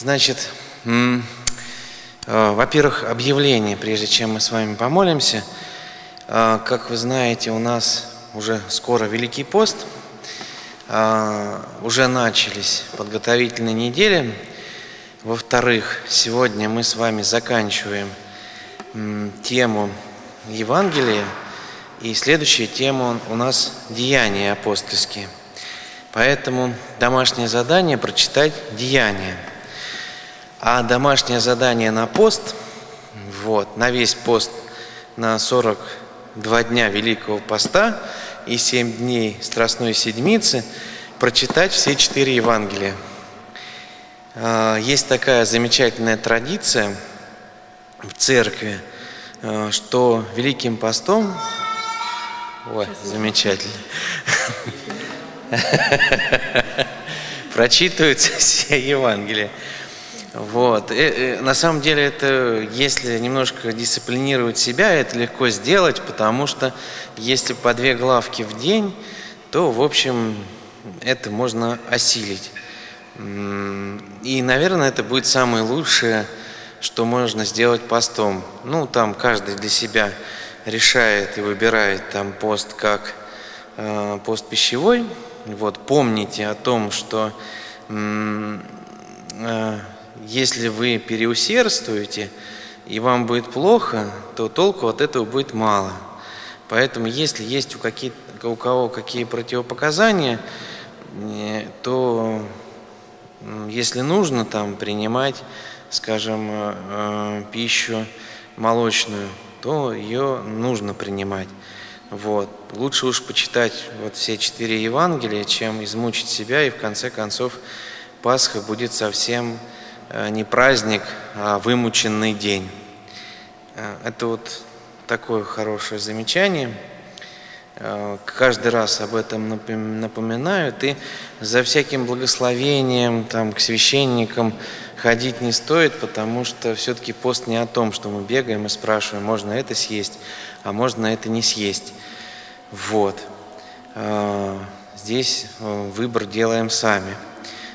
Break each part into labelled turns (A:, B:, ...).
A: Значит, э, во-первых, объявление, прежде чем мы с вами помолимся. Э, как вы знаете, у нас уже скоро Великий пост. Э, уже начались подготовительные недели. Во-вторых, сегодня мы с вами заканчиваем тему Евангелия. И следующая тема у нас «Деяния апостольские». Поэтому домашнее задание – прочитать «Деяния». А домашнее задание на пост, вот, на весь пост, на 42 дня Великого Поста и 7 дней Страстной Седмицы, прочитать все четыре Евангелия. А, есть такая замечательная традиция в церкви, а, что Великим Постом... Ой, замечательно. Прочитываются все Евангелия. Вот. И, и, на самом деле это, если немножко дисциплинировать себя, это легко сделать, потому что если по две главки в день, то, в общем, это можно осилить. И, наверное, это будет самое лучшее, что можно сделать постом. Ну, там каждый для себя решает и выбирает там пост как э, пост пищевой. Вот, помните о том, что э, если вы переусердствуете и вам будет плохо, то толку от этого будет мало. Поэтому если есть у, какие, у кого какие противопоказания, э, то если нужно там принимать, скажем, э, э, пищу молочную, то ее нужно принимать. Вот. Лучше уж почитать вот все четыре Евангелия, чем измучить себя, и в конце концов Пасха будет совсем не праздник, а вымученный день. Э, это вот такое хорошее замечание. Э, каждый раз об этом напоминаю. И за всяким благословением там, к священникам ходить не стоит, потому что все-таки пост не о том, что мы бегаем и спрашиваем, можно это съесть, а можно это не съесть. Вот. Здесь выбор делаем сами –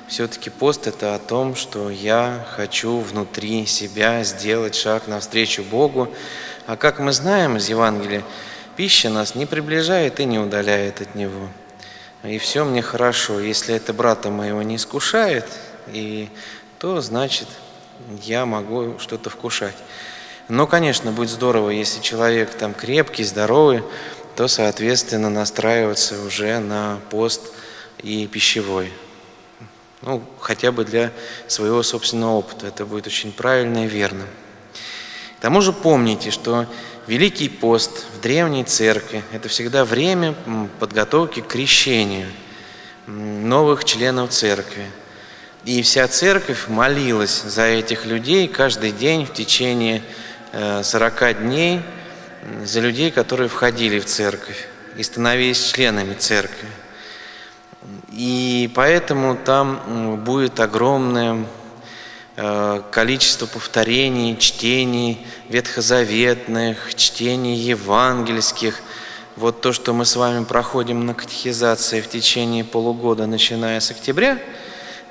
A: все-таки пост – это о том, что я хочу внутри себя сделать шаг навстречу Богу. А как мы знаем из Евангелия, пища нас не приближает и не удаляет от Него. И все мне хорошо. Если это брата моего не искушает, и, то значит я могу что-то вкушать. Но, конечно, будет здорово, если человек там крепкий, здоровый, то, соответственно, настраиваться уже на пост и пищевой. Ну, хотя бы для своего собственного опыта. Это будет очень правильно и верно. К тому же помните, что Великий пост в Древней Церкви – это всегда время подготовки к крещению новых членов Церкви. И вся Церковь молилась за этих людей каждый день в течение 40 э, дней, за людей, которые входили в Церковь и становились членами Церкви. И поэтому там будет огромное э, количество повторений, чтений ветхозаветных, чтений евангельских. Вот то, что мы с вами проходим на катехизации в течение полугода, начиная с октября,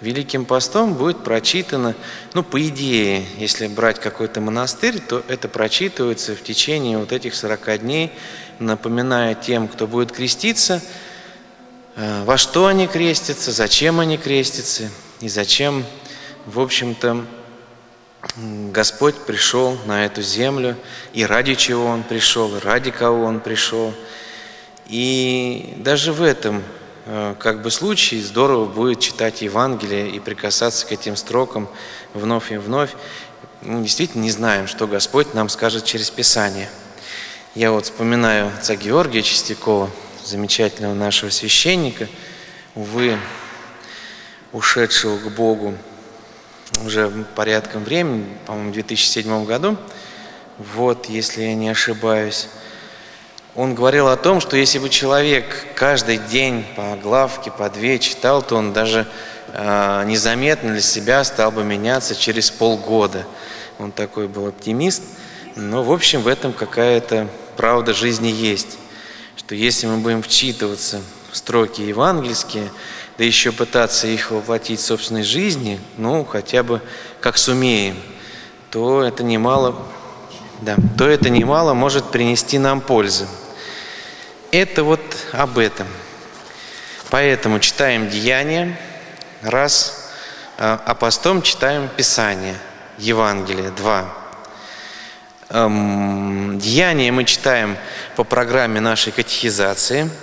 A: Великим постом будет прочитано, ну, по идее, если брать какой-то монастырь, то это прочитывается в течение вот этих 40 дней, напоминая тем, кто будет креститься – во что они крестятся, зачем они крестятся и зачем, в общем-то, Господь пришел на эту землю, и ради чего Он пришел, и ради кого Он пришел. И даже в этом э, как бы случае здорово будет читать Евангелие и прикасаться к этим строкам вновь и вновь. Мы действительно не знаем, что Господь нам скажет через Писание. Я вот вспоминаю отца Георгия Чистякова – замечательного нашего священника, увы, ушедшего к Богу уже порядком времени, по-моему, в 2007 году, вот, если я не ошибаюсь, он говорил о том, что если бы человек каждый день по главке, по две читал, то он даже э, незаметно для себя стал бы меняться через полгода. Он такой был оптимист. Но, в общем, в этом какая-то правда жизни есть что если мы будем вчитываться в строки евангельские, да еще пытаться их воплотить в собственной жизни, ну, хотя бы как сумеем, то это немало, да, то это немало может принести нам пользы. Это вот об этом. Поэтому читаем Деяния, раз, а, а постом читаем Писание, Евангелие, два. Эм, Деяния мы читаем по программе нашей катехизации –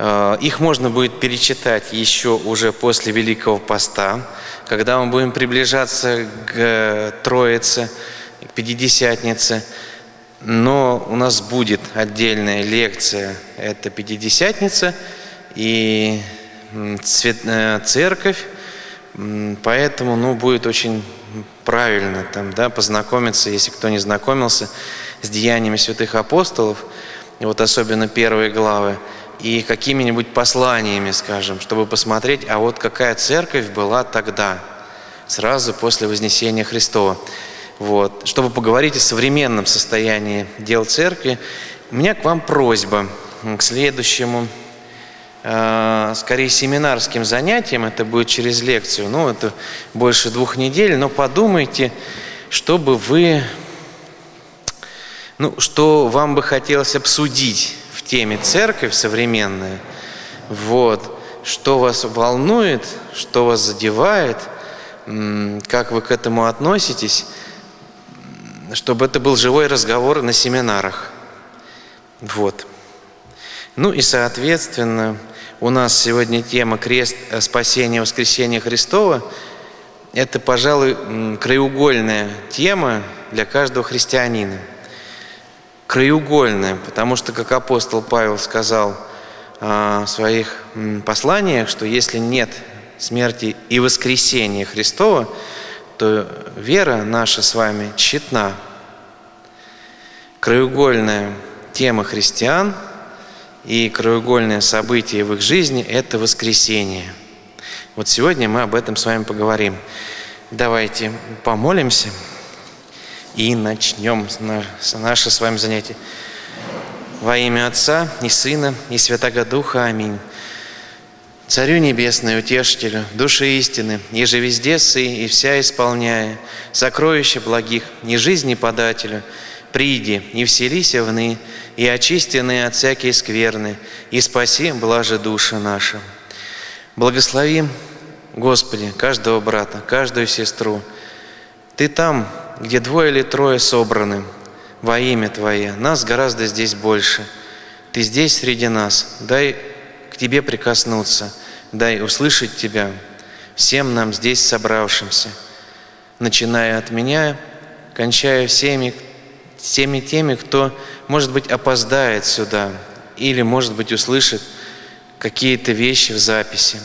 A: Э, их можно будет перечитать еще уже после Великого Поста, когда мы будем приближаться к Троице, к Пятидесятнице. Но у нас будет отдельная лекция, это Пятидесятница и э, церковь, поэтому ну, будет очень правильно там, да, познакомиться, если кто не знакомился, с деяниями святых апостолов, вот особенно первые главы – и какими-нибудь посланиями, скажем, чтобы посмотреть, а вот какая церковь была тогда, сразу после Вознесения Христова. Вот. Чтобы поговорить о современном состоянии дел церкви, у меня к вам просьба к следующему, скорее семинарским занятиям, это будет через лекцию, ну это больше двух недель, но подумайте, чтобы вы, ну, что вам бы хотелось обсудить теме церковь современная, вот, что вас волнует, что вас задевает, как вы к этому относитесь, чтобы это был живой разговор на семинарах. Вот. Ну и, соответственно, у нас сегодня тема «Крест э, спасения воскресения Христова». Это, пожалуй, краеугольная тема для каждого христианина – краеугольное, потому что, как апостол Павел сказал а, в своих посланиях, что если нет смерти и воскресения Христова, то вера наша с вами тщетна. Краеугольная тема христиан и краеугольное событие в их жизни – это воскресение. Вот сегодня мы об этом с вами поговорим. Давайте помолимся и начнем наше с вами занятие. Во имя Отца и Сына и Святого Духа. Аминь. Царю Небесный, Утешителю, Души истины, еже везде сы и вся исполняя, сокровища благих, ни жизни подателю, приди и вселися вны, и очистенные от всякие скверны, и спаси блаже души наши. Благослови, Господи, каждого брата, каждую сестру. Ты там, где двое или трое собраны во имя Твое, нас гораздо здесь больше. Ты здесь среди нас, дай к Тебе прикоснуться, дай услышать Тебя всем нам здесь собравшимся, начиная от меня, кончая всеми, всеми теми, кто, может быть, опоздает сюда или, может быть, услышит какие-то вещи в записи.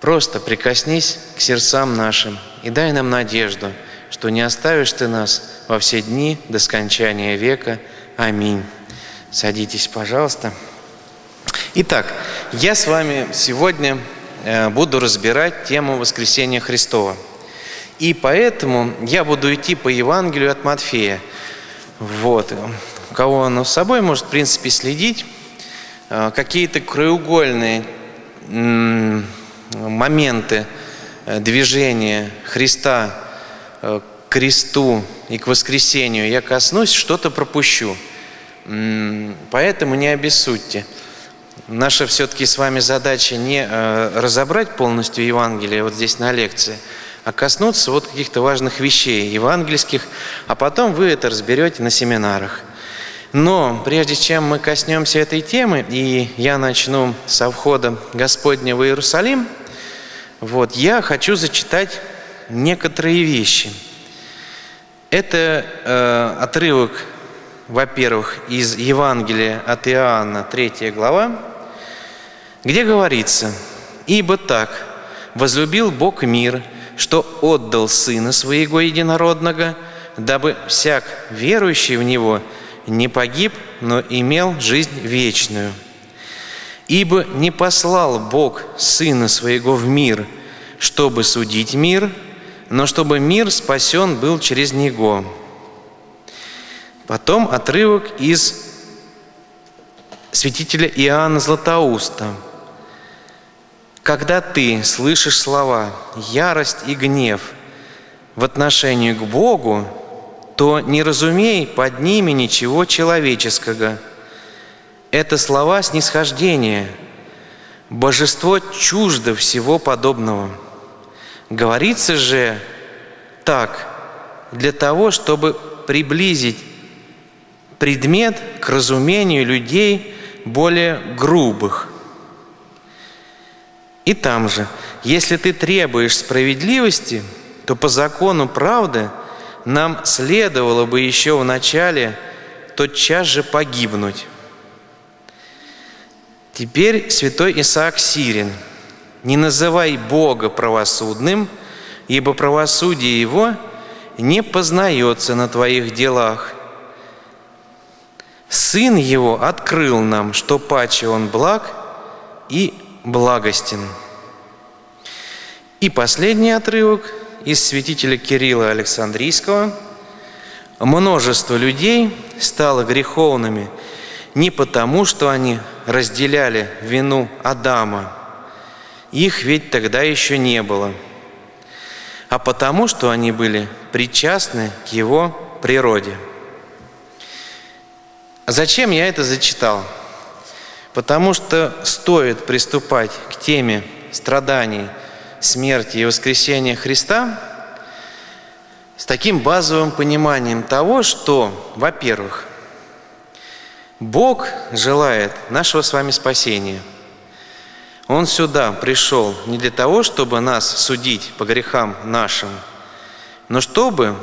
A: Просто прикоснись к сердцам нашим и дай нам надежду – что не оставишь Ты нас во все дни до скончания века. Аминь. Садитесь, пожалуйста. Итак, я с вами сегодня э, буду разбирать тему воскресения Христова. И поэтому я буду идти по Евангелию от Матфея. Вот. Кого оно с собой может, в принципе, следить. Э, какие-то краеугольные моменты э, движения Христа Э, к кресту и к воскресению я коснусь, что-то пропущу. Поэтому не обессудьте. Наша все-таки с вами задача не э, разобрать полностью Евангелие вот здесь на лекции, а коснуться вот каких-то важных вещей евангельских, а потом вы это разберете на семинарах. Но прежде чем мы коснемся этой темы, и я начну со входа Господня в Иерусалим, вот, я хочу зачитать некоторые вещи. Это э, отрывок, во-первых, из Евангелия от Иоанна, 3 глава, где говорится, «Ибо так возлюбил Бог мир, что отдал Сына Своего Единородного, дабы всяк верующий в Него не погиб, но имел жизнь вечную. Ибо не послал Бог Сына Своего в мир, чтобы судить мир, но чтобы мир спасен был через Него. Потом отрывок из святителя Иоанна Златоуста. Когда ты слышишь слова «ярость» и «гнев» в отношении к Богу, то не разумей под ними ничего человеческого. Это слова снисхождения. Божество чуждо всего подобного. Говорится же так, для того, чтобы приблизить предмет к разумению людей более грубых. И там же, если ты требуешь справедливости, то по закону правды нам следовало бы еще в начале тотчас же погибнуть. Теперь святой Исаак Сирин, не называй Бога правосудным, ибо правосудие Его не познается на твоих делах. Сын Его открыл нам, что паче Он благ и благостен. И последний отрывок из святителя Кирилла Александрийского. Множество людей стало греховными не потому, что они разделяли вину Адама, их ведь тогда еще не было, а потому, что они были причастны к его природе. Зачем я это зачитал? Потому что стоит приступать к теме страданий, смерти и воскресения Христа с таким базовым пониманием того, что, во-первых, Бог желает нашего с вами спасения. Он сюда пришел не для того, чтобы нас судить по грехам нашим, но чтобы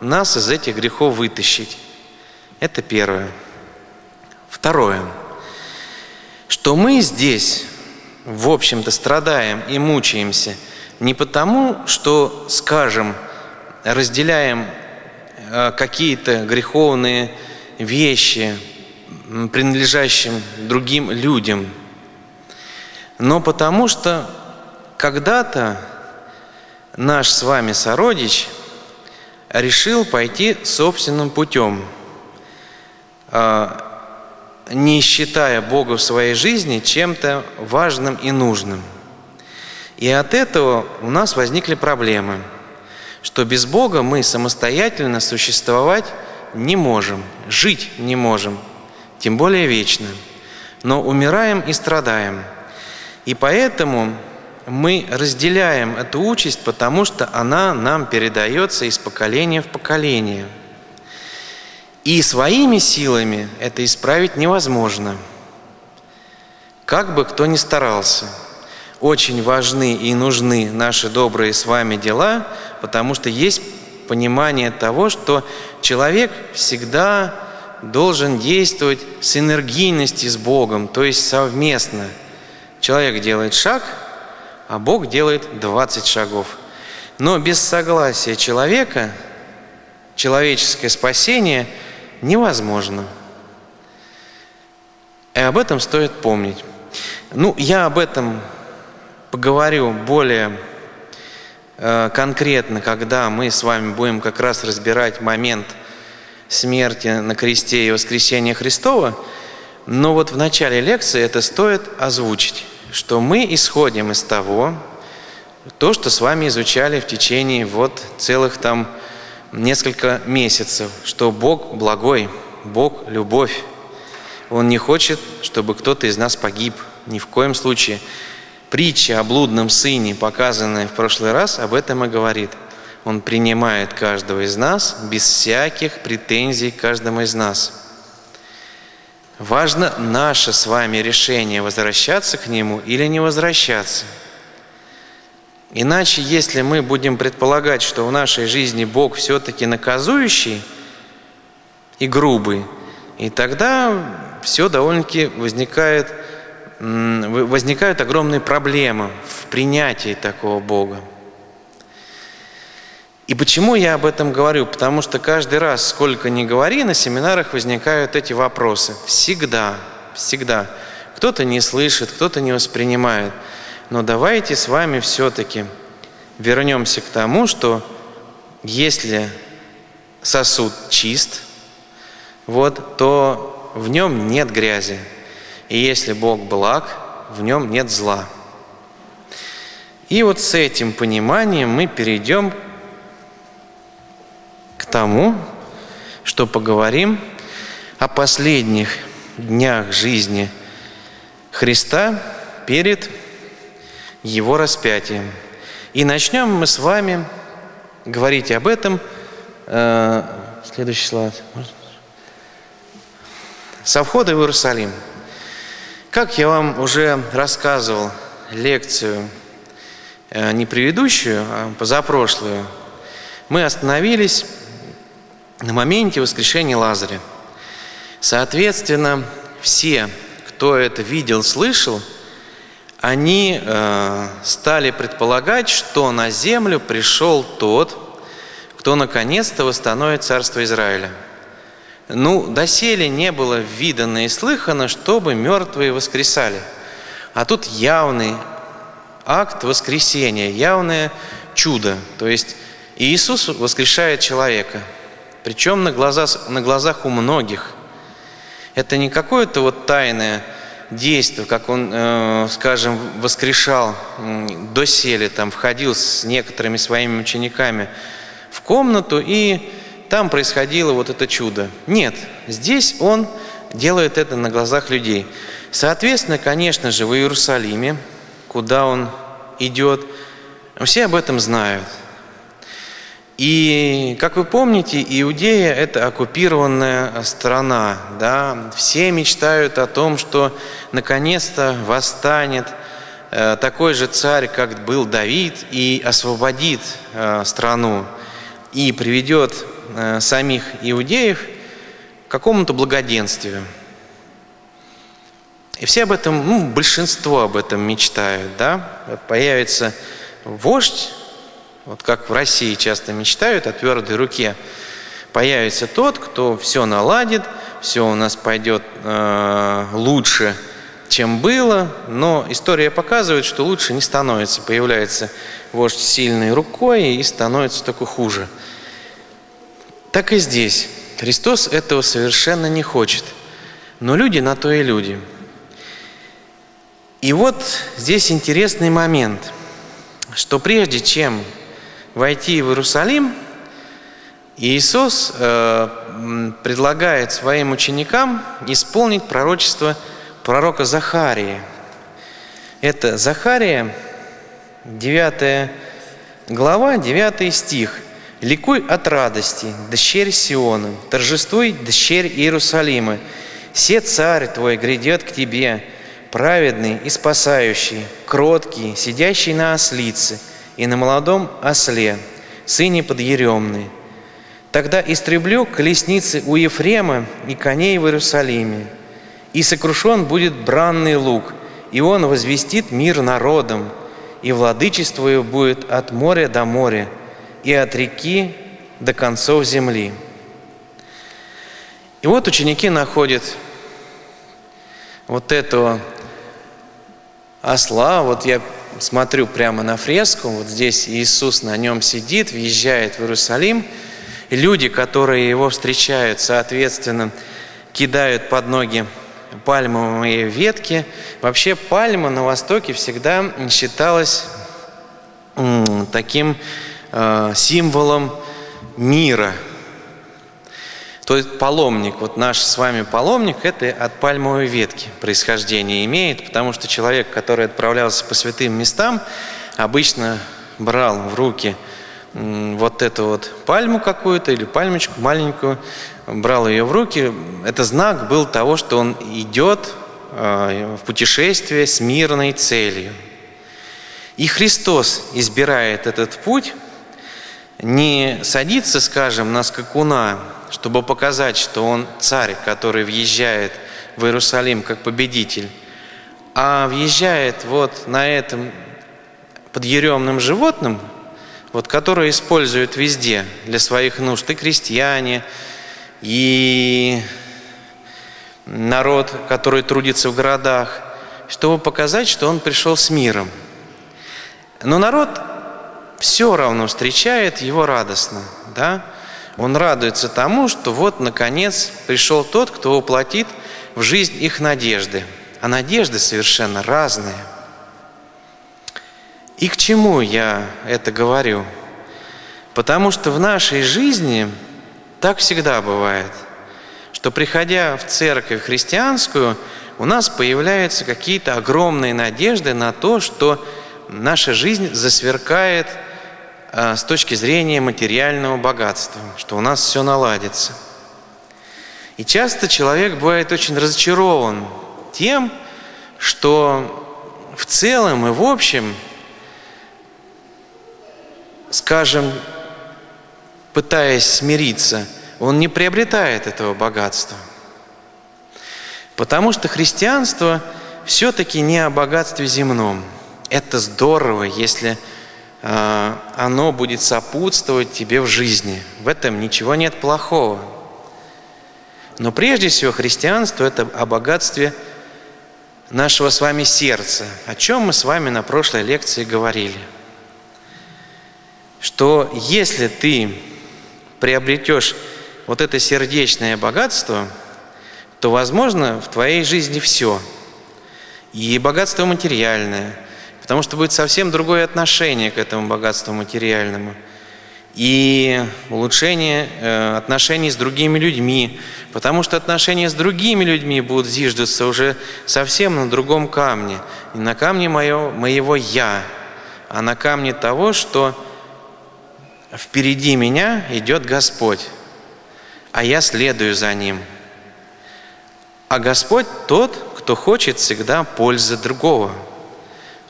A: нас из этих грехов вытащить. Это первое. Второе – что мы здесь, в общем-то, страдаем и мучаемся не потому, что, скажем, разделяем э, какие-то греховные вещи, принадлежащим другим людям, но потому что когда-то наш с вами сородич решил пойти собственным путем. А, – не считая Бога в своей жизни чем-то важным и нужным. И от этого у нас возникли проблемы, что без Бога мы самостоятельно существовать не можем, жить не можем, тем более вечно, но умираем и страдаем. И поэтому мы разделяем эту участь, потому что она нам передается из поколения в поколение – и своими силами это исправить невозможно. Как бы кто ни старался, очень важны и нужны наши добрые с вами дела, потому что есть понимание того, что человек всегда должен действовать с энергийности с Богом, то есть совместно. Человек делает шаг, а Бог делает 20 шагов. Но без согласия человека человеческое спасение – невозможно. И об этом стоит помнить. Ну, я об этом поговорю более э, конкретно, когда мы с вами будем как раз разбирать момент смерти на кресте и воскресения Христова. Но вот в начале лекции это стоит озвучить, что мы исходим из того, то, что с вами изучали в течение вот целых там несколько месяцев, что Бог благой, Бог любовь. Он не хочет, чтобы кто-то из нас погиб. Ни в коем случае. Притча о блудном сыне, показанная в прошлый раз, об этом и говорит. Он принимает каждого из нас без всяких претензий к каждому из нас. Важно наше с вами решение, возвращаться к Нему или не возвращаться – Иначе, если мы будем предполагать, что в нашей жизни Бог все-таки наказующий и грубый, и тогда все довольно-таки возникает, возникают огромные проблемы в принятии такого Бога. И почему я об этом говорю? Потому что каждый раз, сколько ни говори, на семинарах возникают эти вопросы. Всегда, всегда. Кто-то не слышит, кто-то не воспринимает – но давайте с вами все-таки вернемся к тому, что если сосуд чист, вот, то в нем нет грязи. И если Бог благ, в нем нет зла. И вот с этим пониманием мы перейдем к тому, что поговорим о последних днях жизни Христа перед Его распятием. И начнем мы с вами говорить об этом. Э, следующий слайд. Со входа в Иерусалим. Как я вам уже рассказывал лекцию, э, не предыдущую, а позапрошлую, мы остановились на моменте воскрешения Лазаря. Соответственно, все, кто это видел, слышал, они э, стали предполагать, что на землю пришел тот, кто наконец-то восстановит царство Израиля. Ну, доселе не было видано и слыхано, чтобы мертвые воскресали. А тут явный акт воскресения, явное чудо. То есть Иисус воскрешает человека – причем на глазах, на глазах у многих. Это не какое-то вот тайное действие, как он, э, скажем, воскрешал доселе, там, входил с некоторыми своими учениками в комнату, и там происходило вот это чудо. Нет, здесь он делает это на глазах людей. Соответственно, конечно же, в Иерусалиме, куда он идет, все об этом знают – и, как вы помните, Иудея – это оккупированная страна. Да? Все мечтают о том, что наконец-то восстанет э, такой же царь, как был Давид, и освободит э, страну, и приведет э, самих иудеев к какому-то благоденствию. И все об этом, ну, большинство об этом мечтают. Да? Появится вождь, вот как в России часто мечтают о твердой руке. Появится тот, кто все наладит, все у нас пойдет э, лучше, чем было, но история показывает, что лучше не становится. Появляется вождь сильной рукой и становится только хуже. Так и здесь. Христос этого совершенно не хочет. Но люди на то и люди. И вот здесь интересный момент, что прежде чем войти в Иерусалим, Иисус э, предлагает своим ученикам исполнить пророчество пророка Захарии. Это Захария, 9 глава, 9 стих. «Ликуй от радости, дщерь Сиона, торжествуй, дщерь Иерусалима. Се царь твой грядет к тебе, праведный и спасающий, кроткий, сидящий на ослице – и на молодом осле, сыне подъеремный. Тогда истреблю колесницы у Ефрема и коней в Иерусалиме, и сокрушен будет бранный лук, и он возвестит мир народам, и владычество его будет от моря до моря, и от реки до концов земли. И вот ученики находят вот этого осла, вот я смотрю прямо на фреску, вот здесь Иисус на нем сидит, въезжает в Иерусалим, и люди, которые его встречают, соответственно, кидают под ноги пальмовые ветки. Вообще пальма на Востоке всегда считалась таким э, символом мира – то есть паломник, вот наш с вами паломник, это от пальмовой ветки происхождение имеет, потому что человек, который отправлялся по святым местам, обычно брал в руки вот эту вот пальму какую-то или пальмочку маленькую, брал ее в руки. Это знак был того, что он идет э, в путешествие с мирной целью. И Христос избирает этот путь, не садится, скажем, на скакуна, чтобы показать, что он царь, который въезжает в Иерусалим как победитель, а въезжает вот на этом подъеремным животном, вот, которое используют везде для своих нужд и крестьяне, и народ, который трудится в городах, чтобы показать, что он пришел с миром. Но народ все равно встречает его радостно, да? Он радуется тому, что вот, наконец, пришел тот, кто воплотит в жизнь их надежды. А надежды совершенно разные. И к чему я это говорю? Потому что в нашей жизни так всегда бывает, что приходя в церковь христианскую, у нас появляются какие-то огромные надежды на то, что наша жизнь засверкает с точки зрения материального богатства, что у нас все наладится. И часто человек бывает очень разочарован тем, что в целом и в общем, скажем, пытаясь смириться, он не приобретает этого богатства. Потому что христианство все-таки не о богатстве земном. Это здорово, если оно будет сопутствовать тебе в жизни. В этом ничего нет плохого. Но прежде всего христианство – это о богатстве нашего с вами сердца, о чем мы с вами на прошлой лекции говорили. Что если ты приобретешь вот это сердечное богатство, то, возможно, в твоей жизни все. И богатство материальное, потому что будет совсем другое отношение к этому богатству материальному. И улучшение э, отношений с другими людьми, потому что отношения с другими людьми будут зиждаться уже совсем на другом камне. Не на камне моего, моего «я», а на камне того, что впереди меня идет Господь, а я следую за Ним. А Господь тот, кто хочет всегда пользы другого.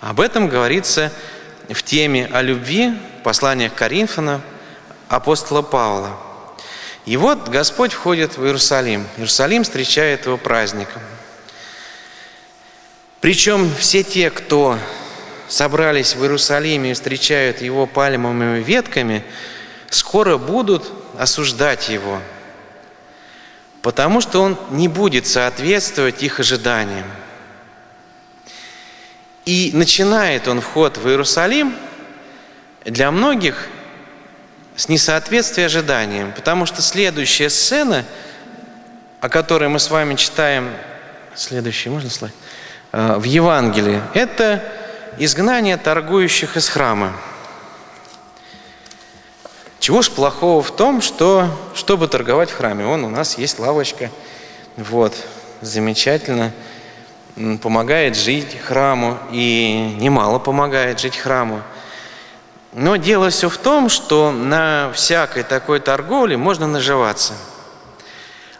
A: Об этом говорится в теме о любви в посланиях Коринфянам апостола Павла. И вот Господь входит в Иерусалим. Иерусалим встречает его праздником. Причем все те, кто собрались в Иерусалиме и встречают его пальмовыми ветками, скоро будут осуждать его, потому что он не будет соответствовать их ожиданиям. И начинает он вход в Иерусалим для многих с несоответствия ожиданиям, потому что следующая сцена, о которой мы с вами читаем, следующий, можно слайд, э, в Евангелии, это изгнание торгующих из храма. Чего ж плохого в том, что, чтобы торговать в храме? Вон у нас есть лавочка, вот, замечательно, помогает жить храму, и немало помогает жить храму. Но дело все в том, что на всякой такой торговле можно наживаться.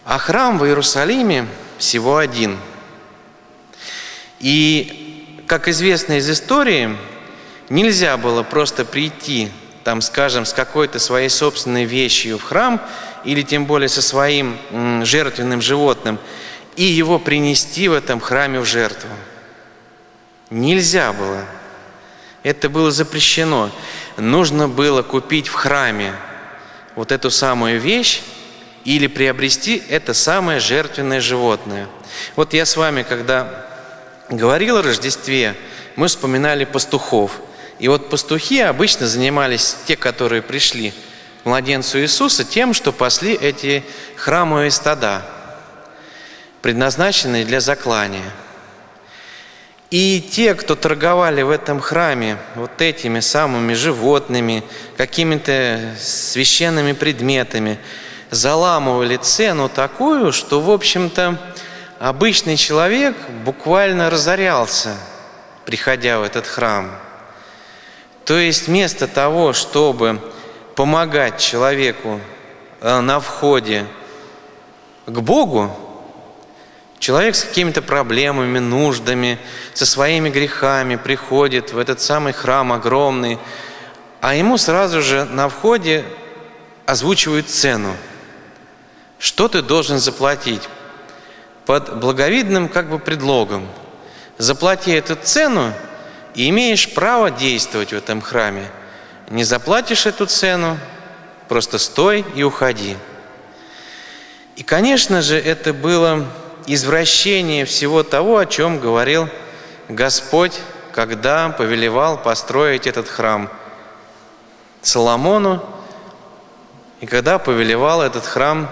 A: А храм в Иерусалиме всего один. И как известно из истории, нельзя было просто прийти, там, скажем, с какой-то своей собственной вещью в храм или тем более со своим жертвенным животным и его принести в этом храме в жертву. Нельзя было. Это было запрещено. Нужно было купить в храме вот эту самую вещь или приобрести это самое жертвенное животное. Вот я с вами, когда говорил о Рождестве, мы вспоминали пастухов. И вот пастухи обычно занимались, те, которые пришли младенцу Иисуса, тем, что пасли эти храмовые стада, предназначенные для заклания. И те, кто торговали в этом храме вот этими самыми животными, какими-то священными предметами, заламывали цену такую, что, в общем-то, обычный человек буквально разорялся, приходя в этот храм. То есть вместо того, чтобы помогать человеку э, на входе к Богу, человек с какими-то проблемами, нуждами, со своими грехами приходит в этот самый храм огромный, а ему сразу же на входе озвучивают цену. Что ты должен заплатить? под благовидным как бы предлогом. Заплати эту цену и имеешь право действовать в этом храме. Не заплатишь эту цену, просто стой и уходи. И, конечно же, это было извращение всего того, о чем говорил Господь, когда повелевал построить этот храм Соломону, и когда повелевал этот храм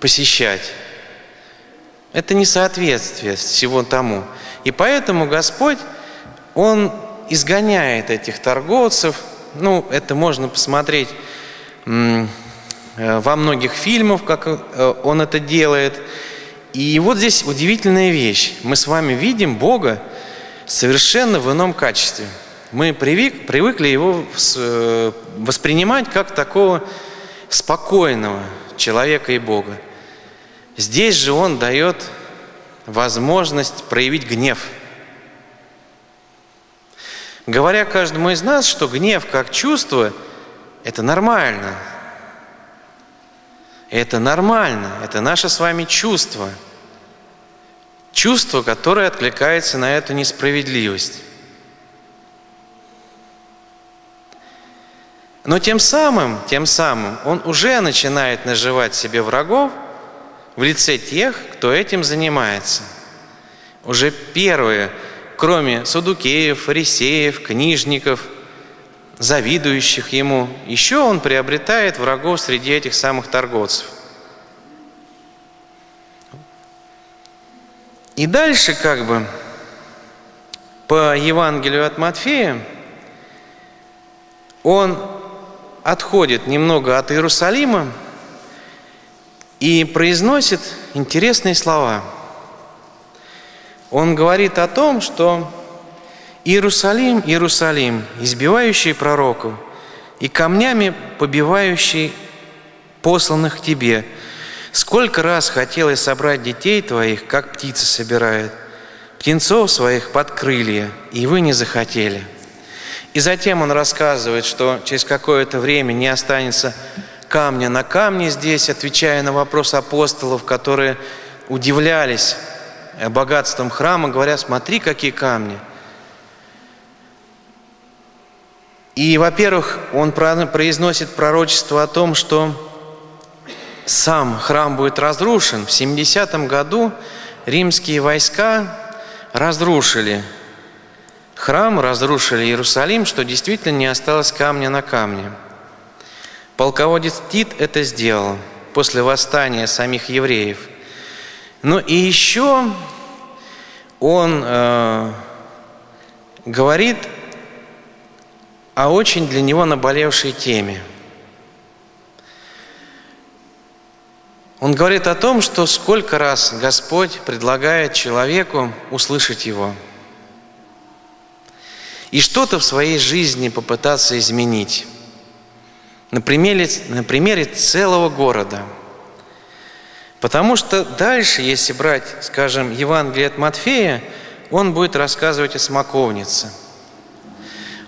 A: посещать. Это несоответствие всего тому. И поэтому Господь, Он изгоняет этих торговцев. Ну, это можно посмотреть во многих фильмах, как э, он это делает. И вот здесь удивительная вещь. Мы с вами видим Бога совершенно в ином качестве. Мы привык, привыкли его э, воспринимать как такого спокойного человека и Бога. Здесь же он дает возможность проявить гнев. Говоря каждому из нас, что гнев как чувство – это нормально. Это нормально, это наше с вами чувство. Чувство, которое откликается на эту несправедливость. Но тем самым, тем самым он уже начинает наживать себе врагов – в лице тех, кто этим занимается. Уже первые, кроме садукеев, фарисеев, книжников, завидующих ему, еще он приобретает врагов среди этих самых торговцев. И дальше как бы по Евангелию от Матфея он отходит немного от Иерусалима, и произносит интересные слова. Он говорит о том, что Иерусалим, Иерусалим, избивающий пророков и камнями побивающий посланных к тебе, сколько раз хотел я собрать детей твоих, как птица собирает, птенцов своих под крылья, и вы не захотели. И затем он рассказывает, что через какое-то время не останется камня на камне здесь, отвечая на вопрос апостолов, которые удивлялись богатством храма, говоря, смотри, какие камни. И, во-первых, он произносит пророчество о том, что сам храм будет разрушен. В 70 году римские войска разрушили храм, разрушили Иерусалим, что действительно не осталось камня на камне – Полководец Тит это сделал после восстания самих евреев. Ну и еще он э, говорит о очень для него наболевшей теме. Он говорит о том, что сколько раз Господь предлагает человеку услышать Его и что-то в своей жизни попытаться изменить на примере, на примере целого города. Потому что дальше, если брать, скажем, Евангелие от Матфея, он будет рассказывать о смоковнице.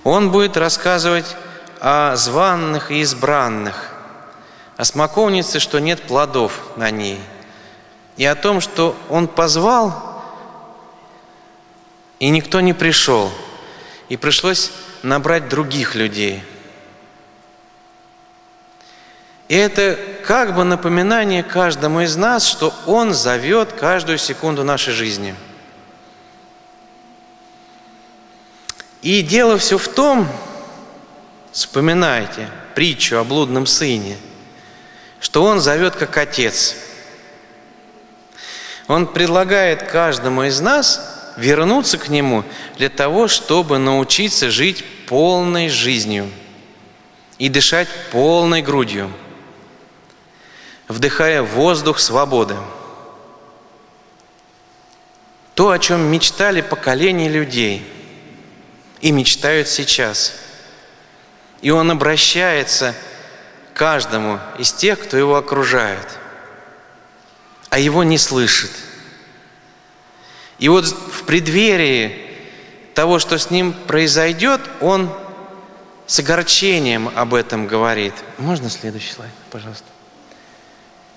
A: Он будет рассказывать о званных и избранных, о смоковнице, что нет плодов на ней, и о том, что он позвал, и никто не пришел, и пришлось набрать других людей – и это как бы напоминание каждому из нас, что Он зовет каждую секунду нашей жизни. И дело все в том, вспоминайте притчу о блудном сыне, что Он зовет как Отец. Он предлагает каждому из нас вернуться к Нему для того, чтобы научиться жить полной жизнью и дышать полной грудью – вдыхая воздух свободы. То, о чем мечтали поколения людей и мечтают сейчас. И он обращается к каждому из тех, кто его окружает, а его не слышит. И вот в преддверии того, что с ним произойдет, он с огорчением об этом говорит. Можно следующий слайд, пожалуйста?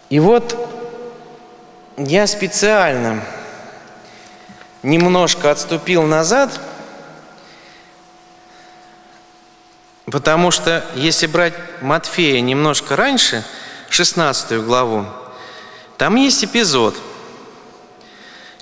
A: И вот я специально немножко отступил назад, потому что если брать Матфея немножко раньше, 16 главу, там есть эпизод,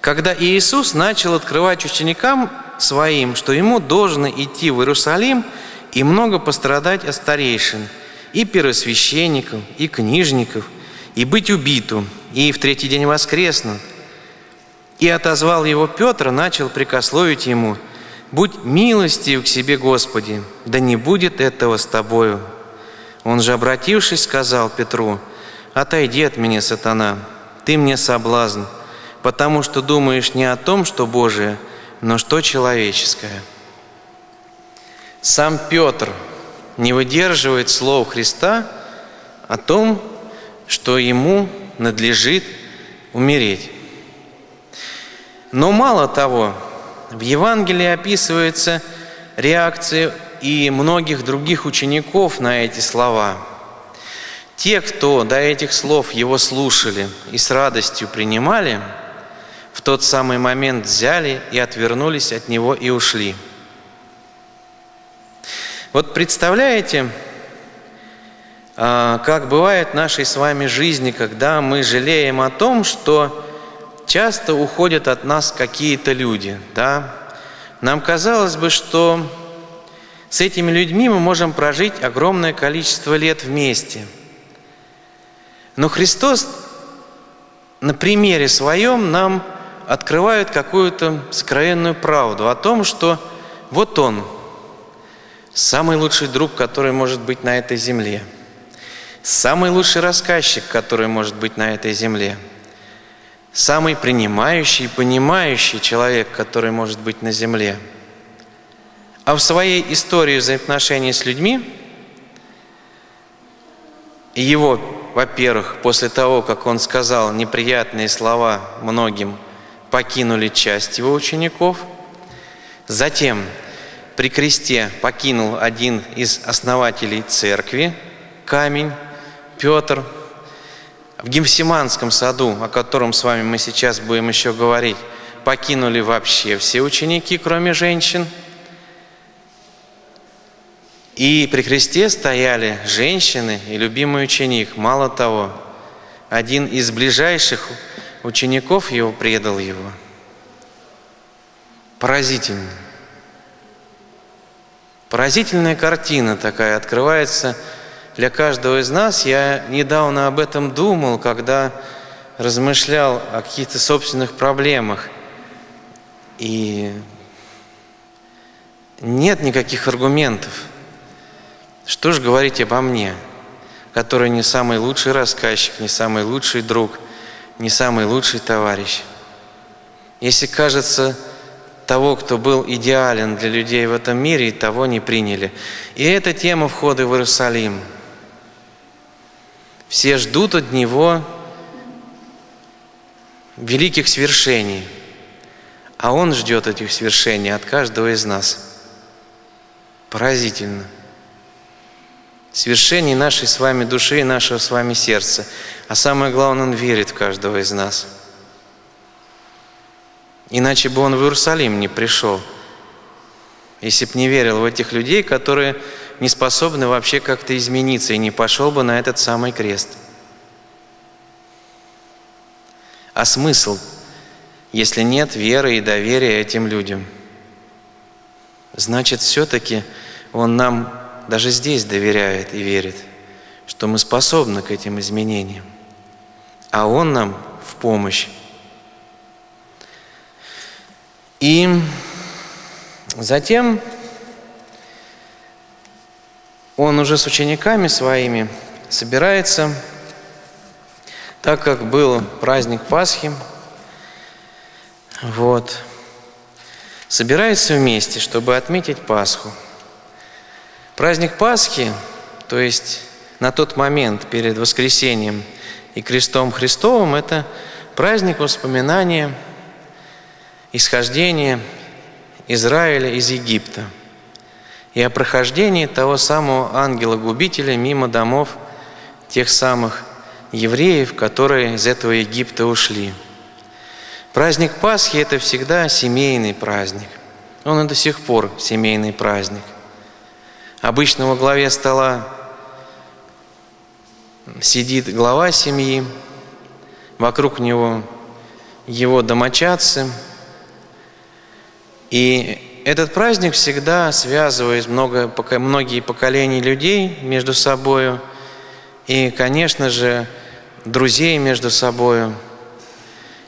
A: когда Иисус начал открывать ученикам своим, что ему должно идти в Иерусалим и много пострадать от старейшин, и первосвященников, и книжников – и быть убиту, и в третий день воскреснут. И отозвал его Петр, начал прикословить ему, Будь милостив к себе, Господи, да не будет этого с Тобою. Он же, обратившись, сказал Петру, «Отойди от меня, сатана, ты мне соблазн, потому что думаешь не о том, что Божие, но что человеческое». Сам Петр не выдерживает слов Христа о том, что ему надлежит умереть. Но мало того, в Евангелии описывается реакция и многих других учеников на эти слова. Те, кто до этих слов его слушали и с радостью принимали, в тот самый момент взяли и отвернулись от него и ушли. Вот представляете, а, как бывает в нашей с вами жизни, когда мы жалеем о том, что часто уходят от нас какие-то люди, да? Нам казалось бы, что с этими людьми мы можем прожить огромное количество лет вместе. Но Христос на примере своем нам открывает какую-то сокровенную правду о том, что вот Он, самый лучший друг, который может быть на этой земле, самый лучший рассказчик, который может быть на этой земле – самый принимающий и понимающий человек, который может быть на земле. А в своей истории взаимоотношений с людьми, его, во-первых, после того, как он сказал неприятные слова многим, покинули часть его учеников, затем при кресте покинул один из основателей церкви, камень, Петр – в Гемсиманском саду, о котором с вами мы сейчас будем еще говорить, покинули вообще все ученики, кроме женщин. И при кресте стояли женщины и любимый ученик. Мало того, один из ближайших учеников его предал его. Поразительно. Поразительная картина такая открывается – для каждого из нас. Я недавно об этом думал, когда размышлял о каких-то собственных проблемах. И нет никаких аргументов. Что же говорить обо мне, который не самый лучший рассказчик, не самый лучший друг, не самый лучший товарищ. Если кажется, того, кто был идеален для людей в этом мире, и того не приняли. И эта тема входа в Иерусалим – все ждут от Него великих свершений, а Он ждет этих свершений от каждого из нас. Поразительно. Свершений нашей с вами души и нашего с вами сердца. А самое главное, Он верит в каждого из нас. Иначе бы Он в Иерусалим не пришел, если бы не верил в этих людей, которые не способны вообще как-то измениться и не пошел бы на этот самый крест. А смысл, если нет веры и доверия этим людям? Значит, все-таки Он нам даже здесь доверяет и верит, что мы способны к этим изменениям. А Он нам в помощь. И затем он уже с учениками своими собирается, так как был праздник Пасхи, вот, собирается вместе, чтобы отметить Пасху. Праздник Пасхи, то есть на тот момент перед воскресением и крестом Христовым, это праздник воспоминания исхождения Израиля из Египта – и о прохождении того самого ангела-губителя мимо домов тех самых евреев, которые из этого Египта ушли. Праздник Пасхи – это всегда семейный праздник. Он и до сих пор семейный праздник. Обычно во главе стола сидит глава семьи, вокруг него его домочадцы, и этот праздник всегда связывает много, многие поколения людей между собой и, конечно же, друзей между собой.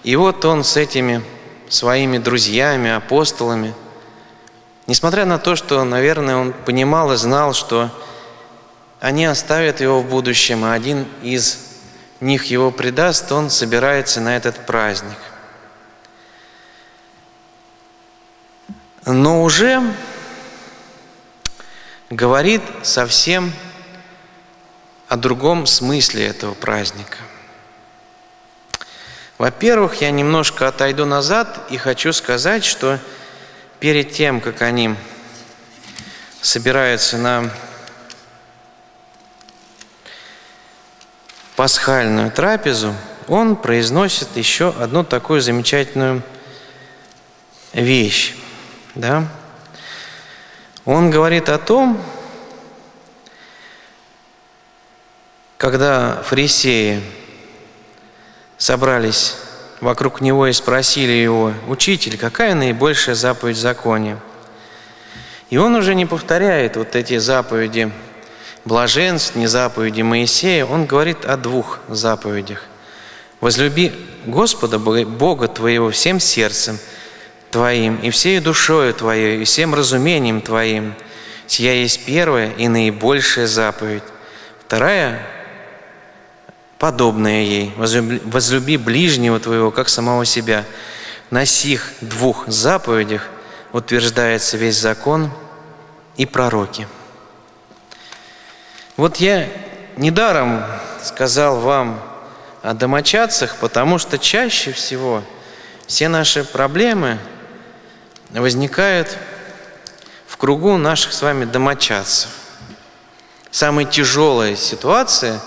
A: И вот он с этими своими друзьями, апостолами Несмотря на то, что, наверное, он понимал и знал, что они оставят его в будущем, а один из них его предаст, он собирается на этот праздник. Но уже говорит совсем о другом смысле этого праздника. Во-первых, я немножко отойду назад и хочу сказать, что перед тем, как они собираются на пасхальную трапезу, он произносит еще одну такую замечательную вещь. Да? Он говорит о том, когда фарисеи собрались вокруг него и спросили его, «Учитель, какая наибольшая заповедь в законе?» И он уже не повторяет вот эти заповеди блаженств, не заповеди Моисея, он говорит о двух заповедях. «Возлюби Господа, Бога твоего, всем сердцем твоим, и всей душою твоей, и всем разумением твоим. Сия есть первая и наибольшая заповедь. Вторая подобная ей. Возлюби, возлюби ближнего твоего, как самого себя. На сих двух заповедях утверждается весь закон и пророки». Вот я недаром сказал вам о домочадцах, потому что чаще всего все наши проблемы возникают в кругу наших с вами домочадцев. Самая тяжелая ситуация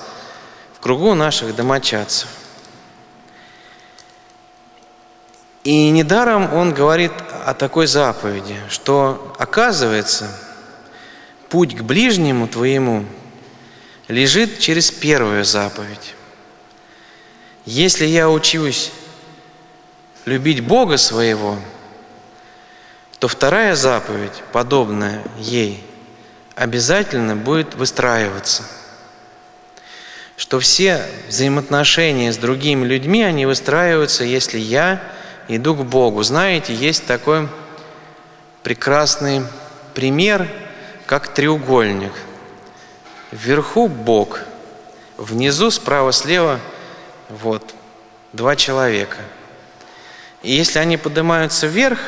A: в кругу наших домочадцев. И недаром он говорит о такой заповеди, что оказывается, путь к ближнему твоему – лежит через первую заповедь. Если я учусь любить Бога своего, то вторая заповедь, подобная ей, обязательно будет выстраиваться. Что все взаимоотношения с другими людьми, они выстраиваются, если я иду к Богу. Знаете, есть такой прекрасный пример, как треугольник – Вверху Бог, внизу справа-слева вот два человека. И если они поднимаются вверх,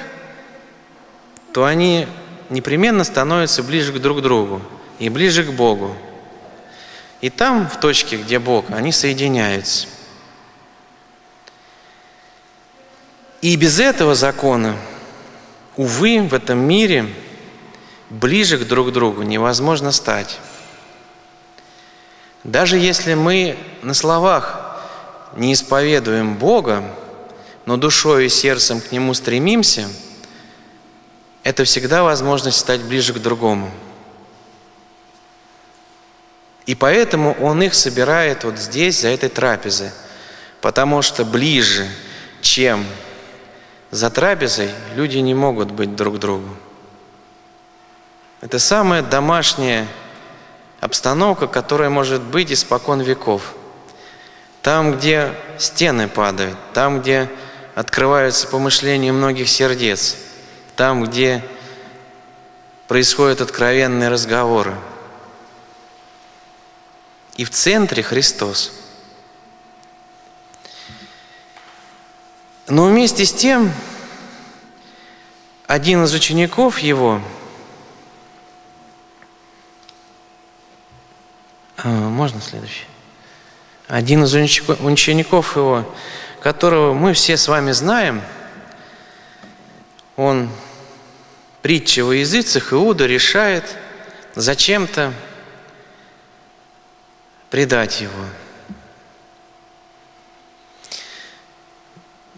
A: то они непременно становятся ближе к друг другу и ближе к Богу. И там, в точке, где Бог, они соединяются. И без этого закона, увы, в этом мире ближе к друг другу невозможно стать. Даже если мы на словах не исповедуем Бога, но душой и сердцем к Нему стремимся, это всегда возможность стать ближе к другому. И поэтому Он их собирает вот здесь, за этой трапезой, потому что ближе, чем за трапезой, люди не могут быть друг другу. Это самое домашнее обстановка, которая может быть испокон веков. Там, где стены падают, там, где открываются помышления многих сердец, там, где происходят откровенные разговоры. И в центре Христос. Но вместе с тем, один из учеников его – А, можно следующий? Один из учеников его, которого мы все с вами знаем, он притча во языцах, Иуда решает зачем-то предать его.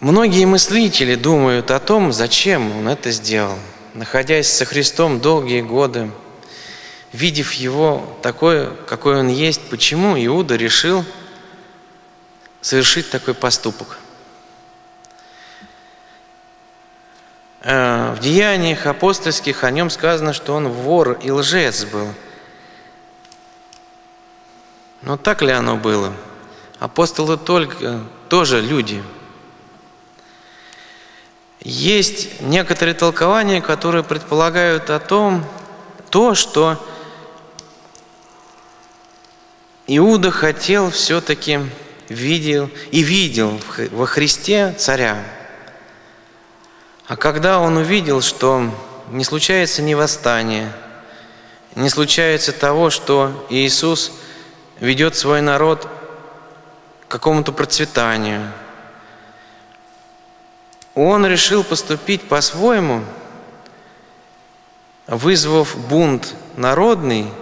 A: Многие мыслители думают о том, зачем он это сделал, находясь со Христом долгие годы – видев его такой, какой он есть, почему Иуда решил совершить такой поступок. В деяниях апостольских о нем сказано, что он вор и лжец был. Но так ли оно было? Апостолы только тоже люди. есть некоторые толкования, которые предполагают о том, то, что Иуда хотел все-таки видел и видел во Христе царя. А когда он увидел, что не случается ни восстания, не случается того, что Иисус ведет свой народ к какому-то процветанию, он решил поступить по-своему, вызвав бунт народный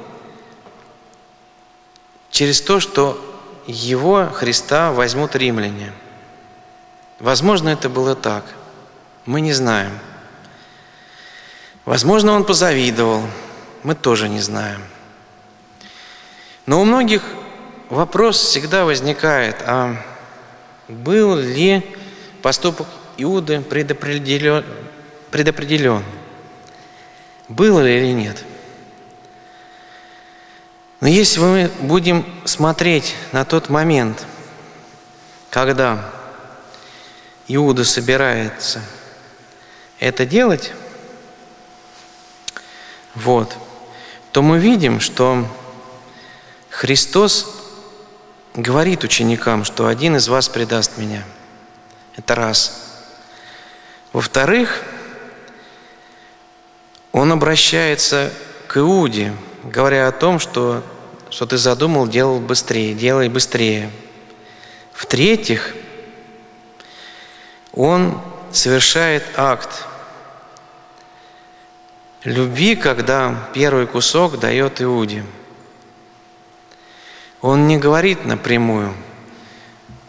A: через то, что его, Христа, возьмут римляне. Возможно, это было так. Мы не знаем. Возможно, он позавидовал. Мы тоже не знаем. Но у многих вопрос всегда возникает, а был ли поступок Иуды предопределен, предопределен? Было ли или нет? Но если мы будем смотреть на тот момент, когда Иуда собирается это делать, вот, то мы видим, что Христос говорит ученикам, что один из вас предаст меня. Это раз. Во-вторых, он обращается к Иуде, говоря о том, что, что ты задумал, делал быстрее, делай быстрее. В-третьих, он совершает акт любви, когда первый кусок дает Иуде. Он не говорит напрямую,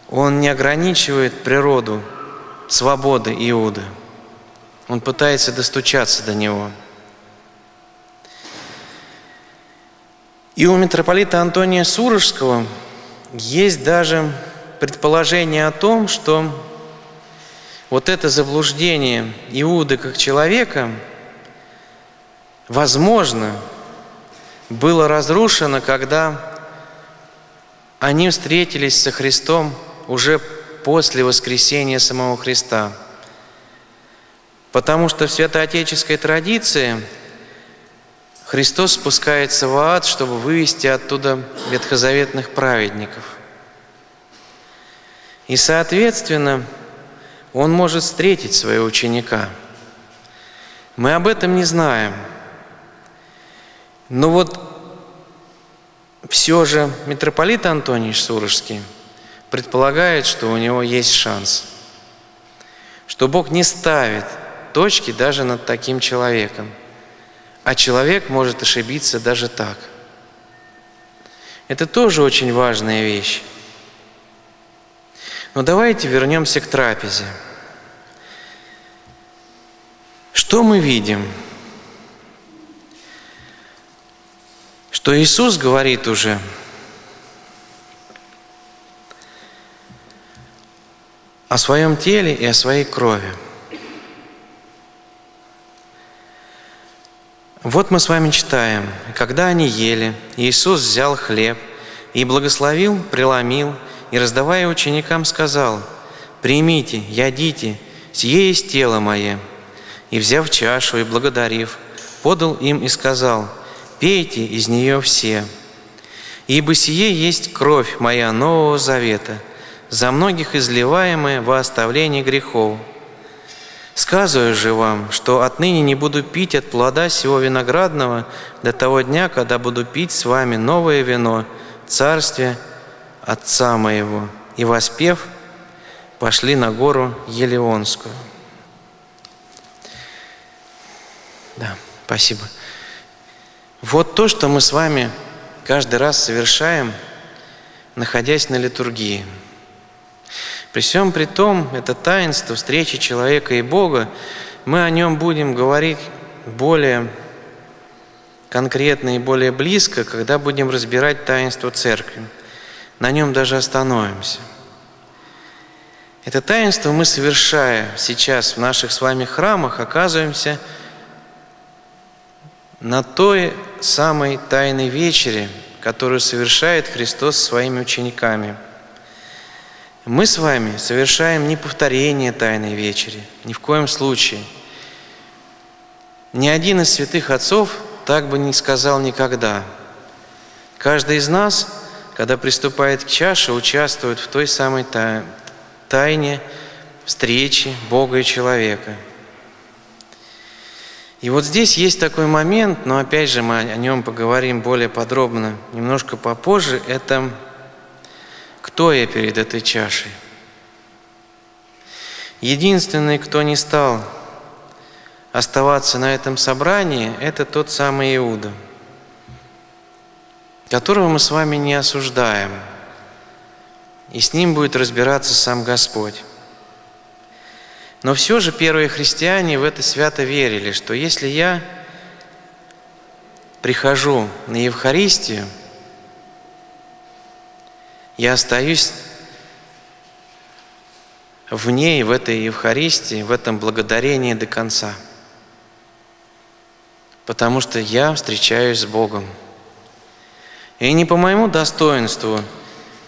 A: он не ограничивает природу свободы Иуды. Он пытается достучаться до него – И у митрополита Антония Сурожского есть даже предположение о том, что вот это заблуждение Иуды как человека, возможно, было разрушено, когда они встретились со Христом уже после воскресения самого Христа. Потому что в святоотеческой традиции – Христос спускается в ад, чтобы вывести оттуда ветхозаветных праведников. И, соответственно, Он может встретить своего ученика. Мы об этом не знаем. Но вот все же митрополит Антоний Сурожский предполагает, что у него есть шанс, что Бог не ставит точки даже над таким человеком – а человек может ошибиться даже так. Это тоже очень важная вещь. Но давайте вернемся к трапезе. Что мы видим? Что Иисус говорит уже, о своем теле и о своей крови – Вот мы с вами читаем, когда они ели, Иисус взял хлеб и благословил, преломил, и, раздавая ученикам, сказал, «Примите, ядите, сие есть тело мое». И, взяв чашу и благодарив, подал им и сказал, «Пейте из нее все, ибо сие есть кровь моя Нового Завета, за многих изливаемая во оставление грехов». Сказываю же вам, что отныне не буду пить от плода сего виноградного до того дня, когда буду пить с вами новое вино, царствие Отца моего. И воспев, пошли на гору Елеонскую. Да, спасибо. Вот то, что мы с вами каждый раз совершаем, находясь на литургии – при всем при том, это таинство встречи человека и Бога, мы о нем будем говорить более конкретно и более близко, когда будем разбирать таинство Церкви. На нем даже остановимся. Это таинство мы, совершая сейчас в наших с вами храмах, оказываемся на той самой тайной вечере, которую совершает Христос своими учениками – Мы с вами совершаем не повторение Тайной Вечери, ни в коем случае. Ни один из святых отцов так бы не сказал никогда. Каждый из нас, когда приступает к чаше, участвует в той самой тайне встречи Бога и человека – и вот здесь есть такой момент, но опять же мы о нем поговорим более подробно немножко попозже. Это кто я перед этой чашей? Единственный, кто не стал оставаться на этом собрании, это тот самый Иуда, которого мы с вами не осуждаем. И с ним будет разбираться сам Господь. Но все же первые христиане в это свято верили, что если я прихожу на Евхаристию, я остаюсь в ней, в этой Евхаристии, в этом благодарении до конца. Потому что я встречаюсь с Богом. И не по моему достоинству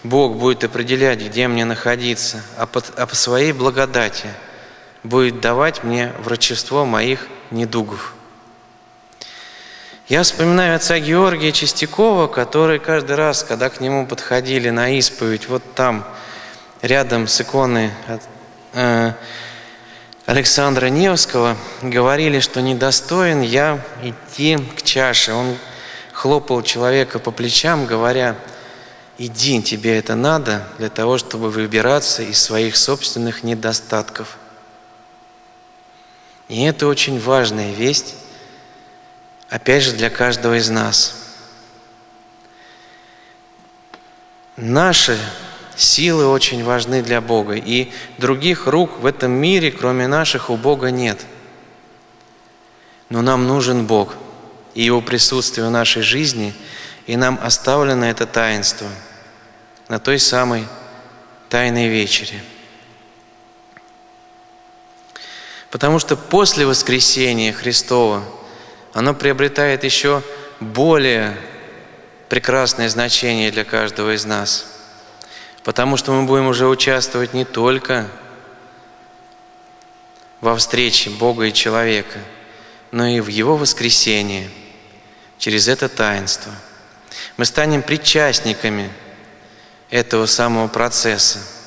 A: Бог будет определять, где мне находиться, а по, а по своей благодати – будет давать мне врачество моих недугов. Я вспоминаю отца Георгия Чистякова, который каждый раз, когда к нему подходили на исповедь, вот там, рядом с иконой э, Александра Невского, говорили, что недостоин я идти к чаше. Он хлопал человека по плечам, говоря, иди, тебе это надо для того, чтобы выбираться из своих собственных недостатков. И это очень важная весть, опять же, для каждого из нас. Наши силы очень важны для Бога, и других рук в этом мире, кроме наших, у Бога нет. Но нам нужен Бог и Его присутствие в нашей жизни, и нам оставлено это таинство на той самой Тайной вечере – Потому что после воскресения Христова оно приобретает еще более прекрасное значение для каждого из нас. Потому что мы будем уже участвовать не только во встрече Бога и человека, но и в Его воскресении через это таинство. Мы станем причастниками этого самого процесса –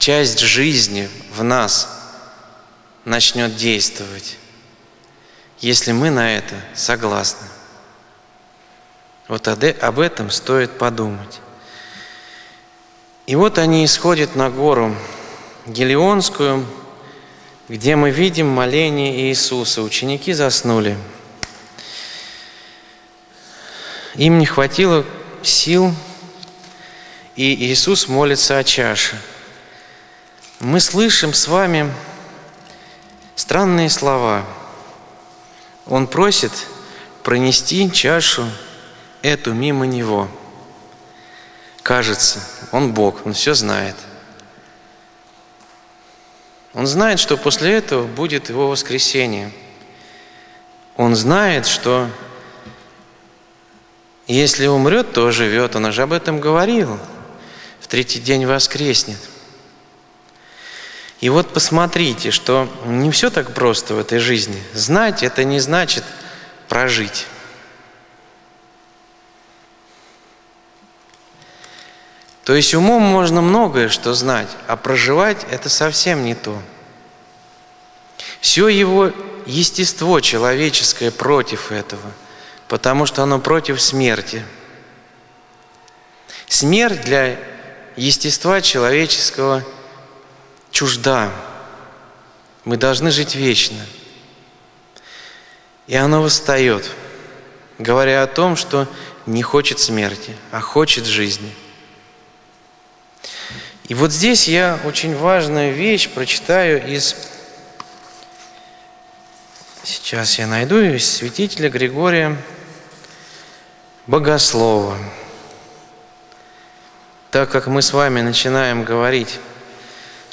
A: часть жизни в нас начнет действовать, если мы на это согласны. Вот об этом стоит подумать. И вот они исходят на гору Гелионскую, где мы видим моление Иисуса. Ученики заснули. Им не хватило сил, и Иисус молится о чаше – мы слышим с вами странные слова. Он просит пронести чашу эту мимо него. Кажется, он Бог, он все знает. Он знает, что после этого будет его воскресение. Он знает, что если умрет, то живет. Он уже об этом говорил. В третий день воскреснет. И вот посмотрите, что не все так просто в этой жизни. Знать это не значит прожить. То есть умом можно многое что знать, а проживать это совсем не то. Все его естество человеческое против этого, потому что оно против смерти. Смерть для естества человеческого – чужда. Мы должны жить вечно. И оно восстает, говоря о том, что не хочет смерти, а хочет жизни. И вот здесь я очень важную вещь прочитаю из... Сейчас я найду из святителя Григория Богослова. Так как мы с вами начинаем говорить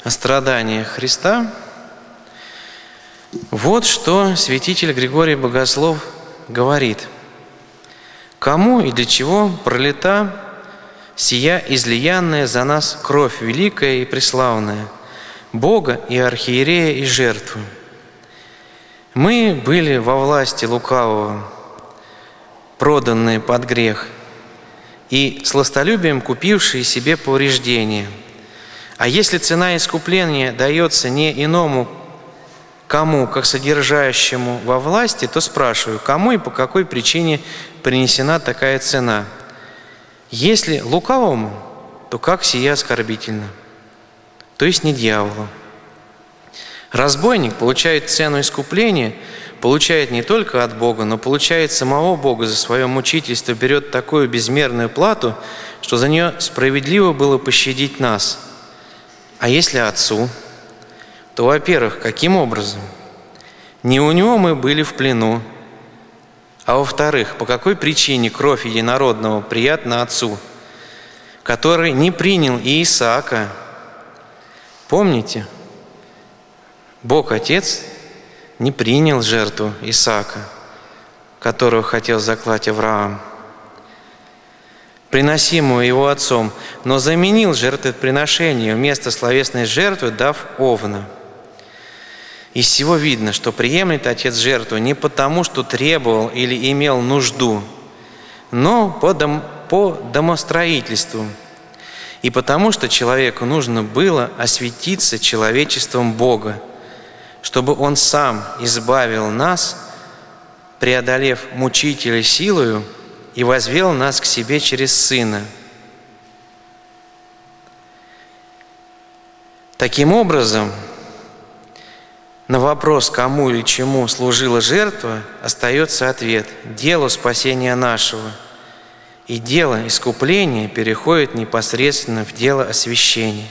A: о страданиях Христа, вот что святитель Григорий Богослов говорит. Кому и для чего пролита сия излиянная за нас кровь великая и преславная, Бога и архиерея и жертвы. Мы были во власти лукавого, проданные под грех, и сластолюбием купившие себе повреждения. А если цена искупления дается не иному кому, как содержащему во власти, то спрашиваю, кому и по какой причине принесена такая цена. Если лукавому, то как сия оскорбительно, то есть не дьяволу. Разбойник получает цену искупления, получает не только от Бога, но получает самого Бога за свое мучительство, берет такую безмерную плату, что за нее справедливо было пощадить нас. А если Отцу, то, во-первых, каким образом? Не у него мы были в плену, а во-вторых, по какой причине кровь единородного приятна Отцу, который не принял и Исаака? Помните – Бог Отец не принял жертву Исаака, которую хотел заклать Авраам, приносимую его отцом, но заменил жертвоприношение вместо словесной жертвы, дав овна. Из всего видно, что приемлет Отец жертву не потому, что требовал или имел нужду, но по, дом, по домостроительству, и потому, что человеку нужно было осветиться человечеством Бога – чтобы Он сам избавил нас, преодолев мучителя силою, и возвел нас к себе через Сына. Таким образом, на вопрос, кому или чему служила жертва, остается ответ – делу спасения нашего. И дело искупления переходит непосредственно в дело освящения.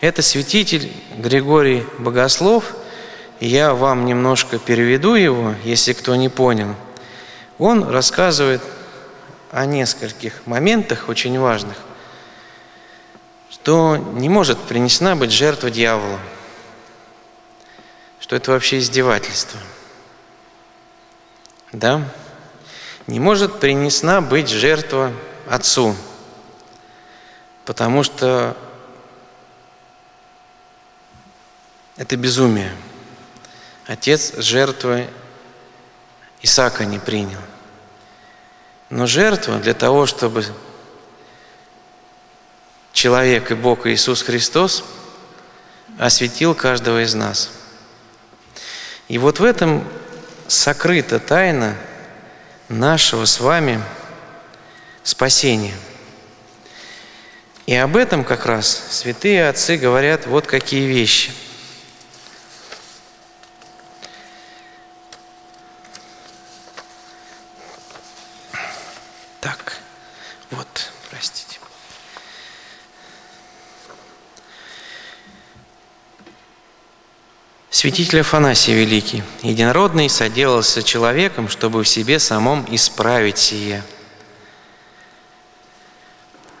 A: Это святитель Григорий Богослов. Я вам немножко переведу его, если кто не понял. Он рассказывает о нескольких моментах очень важных, что не может принесена быть жертва дьяволу, что это вообще издевательство. Да? Не может принесена быть жертва отцу, потому что Это безумие. Отец жертвы Исаака не принял. Но жертва для того, чтобы человек и Бог Иисус Христос осветил каждого из нас. И вот в этом сокрыта тайна нашего с вами спасения. И об этом как раз святые отцы говорят вот какие вещи – Святитель Афанасий Великий, единородный соделался человеком, чтобы в себе самом исправить сие.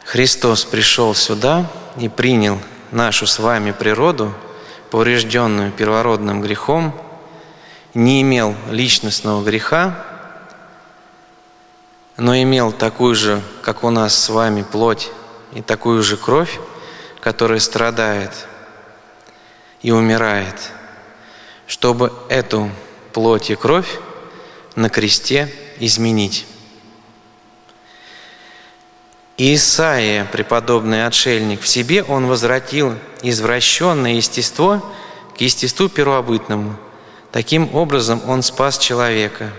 A: Христос пришел сюда и принял нашу с вами природу, поврежденную первородным грехом, не имел личностного греха, но имел такую же, как у нас с вами, плоть и такую же кровь, которая страдает и умирает – чтобы эту плоть и кровь на кресте изменить. Исаия, преподобный отшельник, в себе он возвратил извращенное естество к естеству первобытному. Таким образом он спас человека.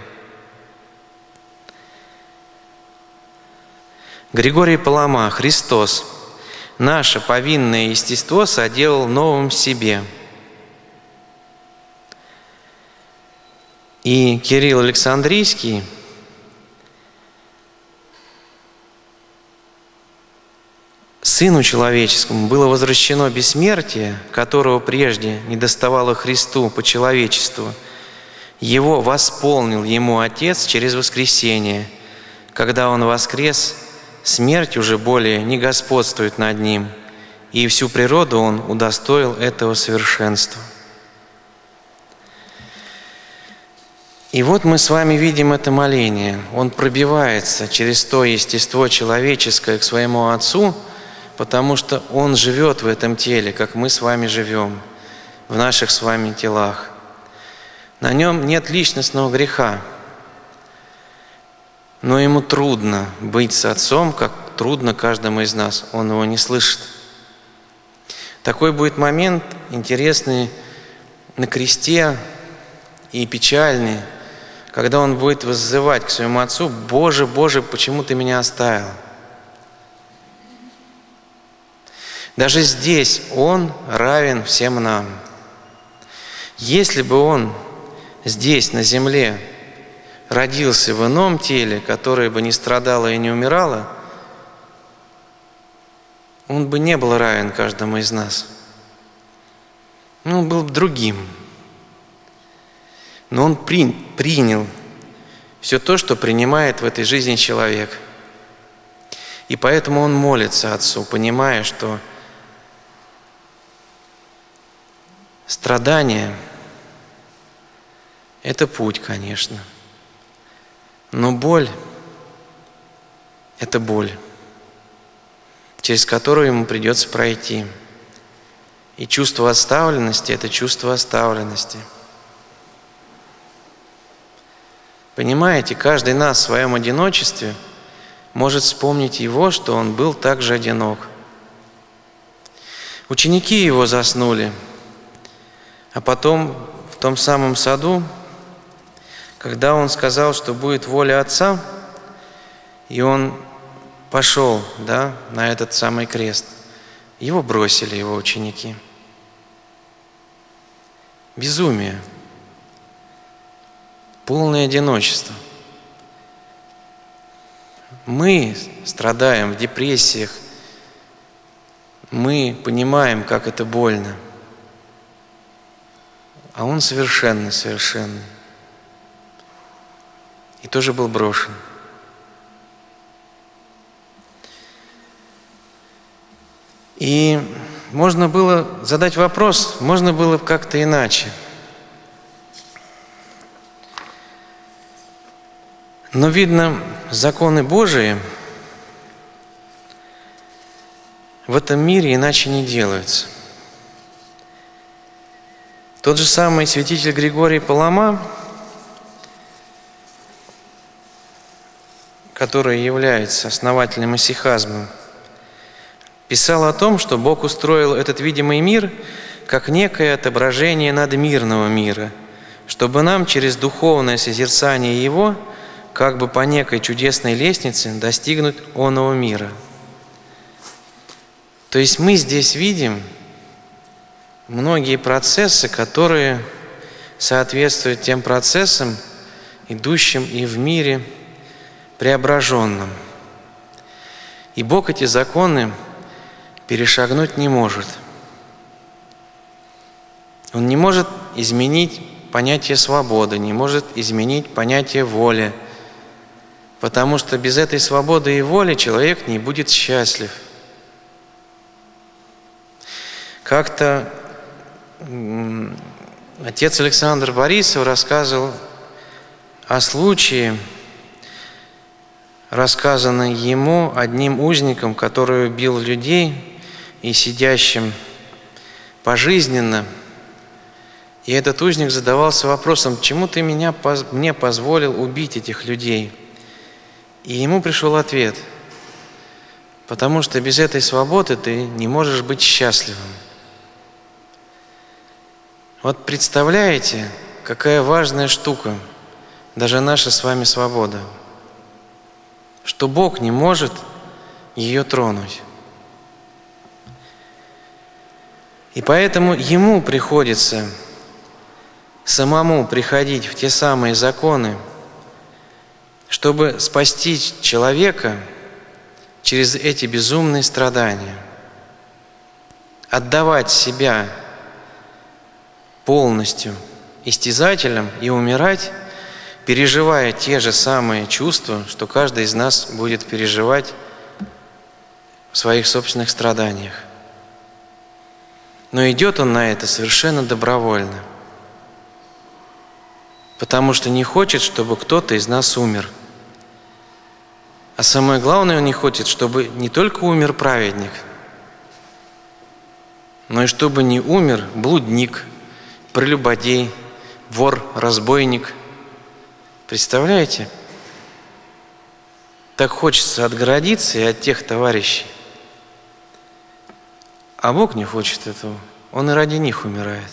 A: Григорий Палама, Христос, наше повинное естество соделал новым в себе – И Кирилл Александрийский Сыну человеческому было возвращено бессмертие, которого прежде не доставало Христу по человечеству. Его восполнил ему Отец через воскресение. Когда Он воскрес, смерть уже более не господствует над Ним, и всю природу Он удостоил этого совершенства. И вот мы с вами видим это моление. Он пробивается через то естество человеческое к своему Отцу, потому что Он живет в этом теле, как мы с вами живем, в наших с вами телах. На нем нет личностного греха, но ему трудно быть с Отцом, как трудно каждому из нас. Он его не слышит. Такой будет момент интересный на кресте и печальный – когда он будет вызывать к своему отцу, «Боже, Боже, почему ты меня оставил?» Даже здесь он равен всем нам. Если бы он здесь, на земле, родился в ином теле, которое бы не страдало и не умирало, он бы не был равен каждому из нас. Он был бы другим – но он при, принял все то, что принимает в этой жизни человек. И поэтому он молится Отцу, понимая, что страдание – это путь, конечно. Но боль – это боль, через которую ему придется пройти. И чувство оставленности – это чувство оставленности – Понимаете, каждый нас в своем одиночестве может вспомнить его, что он был также одинок. Ученики его заснули, а потом в том самом саду, когда он сказал, что будет воля Отца, и он пошел да, на этот самый крест, его бросили его ученики. Безумие – полное одиночество. Мы страдаем в депрессиях, мы понимаем, как это больно. А он совершенный, совершенный. И тоже был брошен. И можно было задать вопрос, можно было как-то иначе – Но видно, законы Божии в этом мире иначе не делаются. Тот же самый святитель Григорий Палама, который является основателем исихазма, писал о том, что Бог устроил этот видимый мир как некое отображение надмирного мира, чтобы нам через духовное созерцание его – как бы по некой чудесной лестнице достигнуть оного мира. То есть мы здесь видим многие процессы, которые соответствуют тем процессам, идущим и в мире преображенном. И Бог эти законы перешагнуть не может. Он не может изменить понятие свободы, не может изменить понятие воли – Потому что без этой свободы и воли человек не будет счастлив. Как-то отец Александр Борисов рассказывал о случае, рассказанный ему одним узником, который убил людей и сидящим пожизненно. И этот узник задавался вопросом, чему ты меня, мне позволил убить этих людей – и ему пришел ответ, потому что без этой свободы ты не можешь быть счастливым. Вот представляете, какая важная штука, даже наша с вами свобода, что Бог не может ее тронуть. И поэтому Ему приходится самому приходить в те самые законы, чтобы спасти человека через эти безумные страдания, отдавать себя полностью истязателям и умирать, переживая те же самые чувства, что каждый из нас будет переживать в своих собственных страданиях. Но идет он на это совершенно добровольно – потому что не хочет, чтобы кто-то из нас умер. А самое главное, он не хочет, чтобы не только умер праведник, но и чтобы не умер блудник, прелюбодей, вор, разбойник. Представляете? Так хочется отгородиться и от тех товарищей. А Бог не хочет этого. Он и ради них умирает.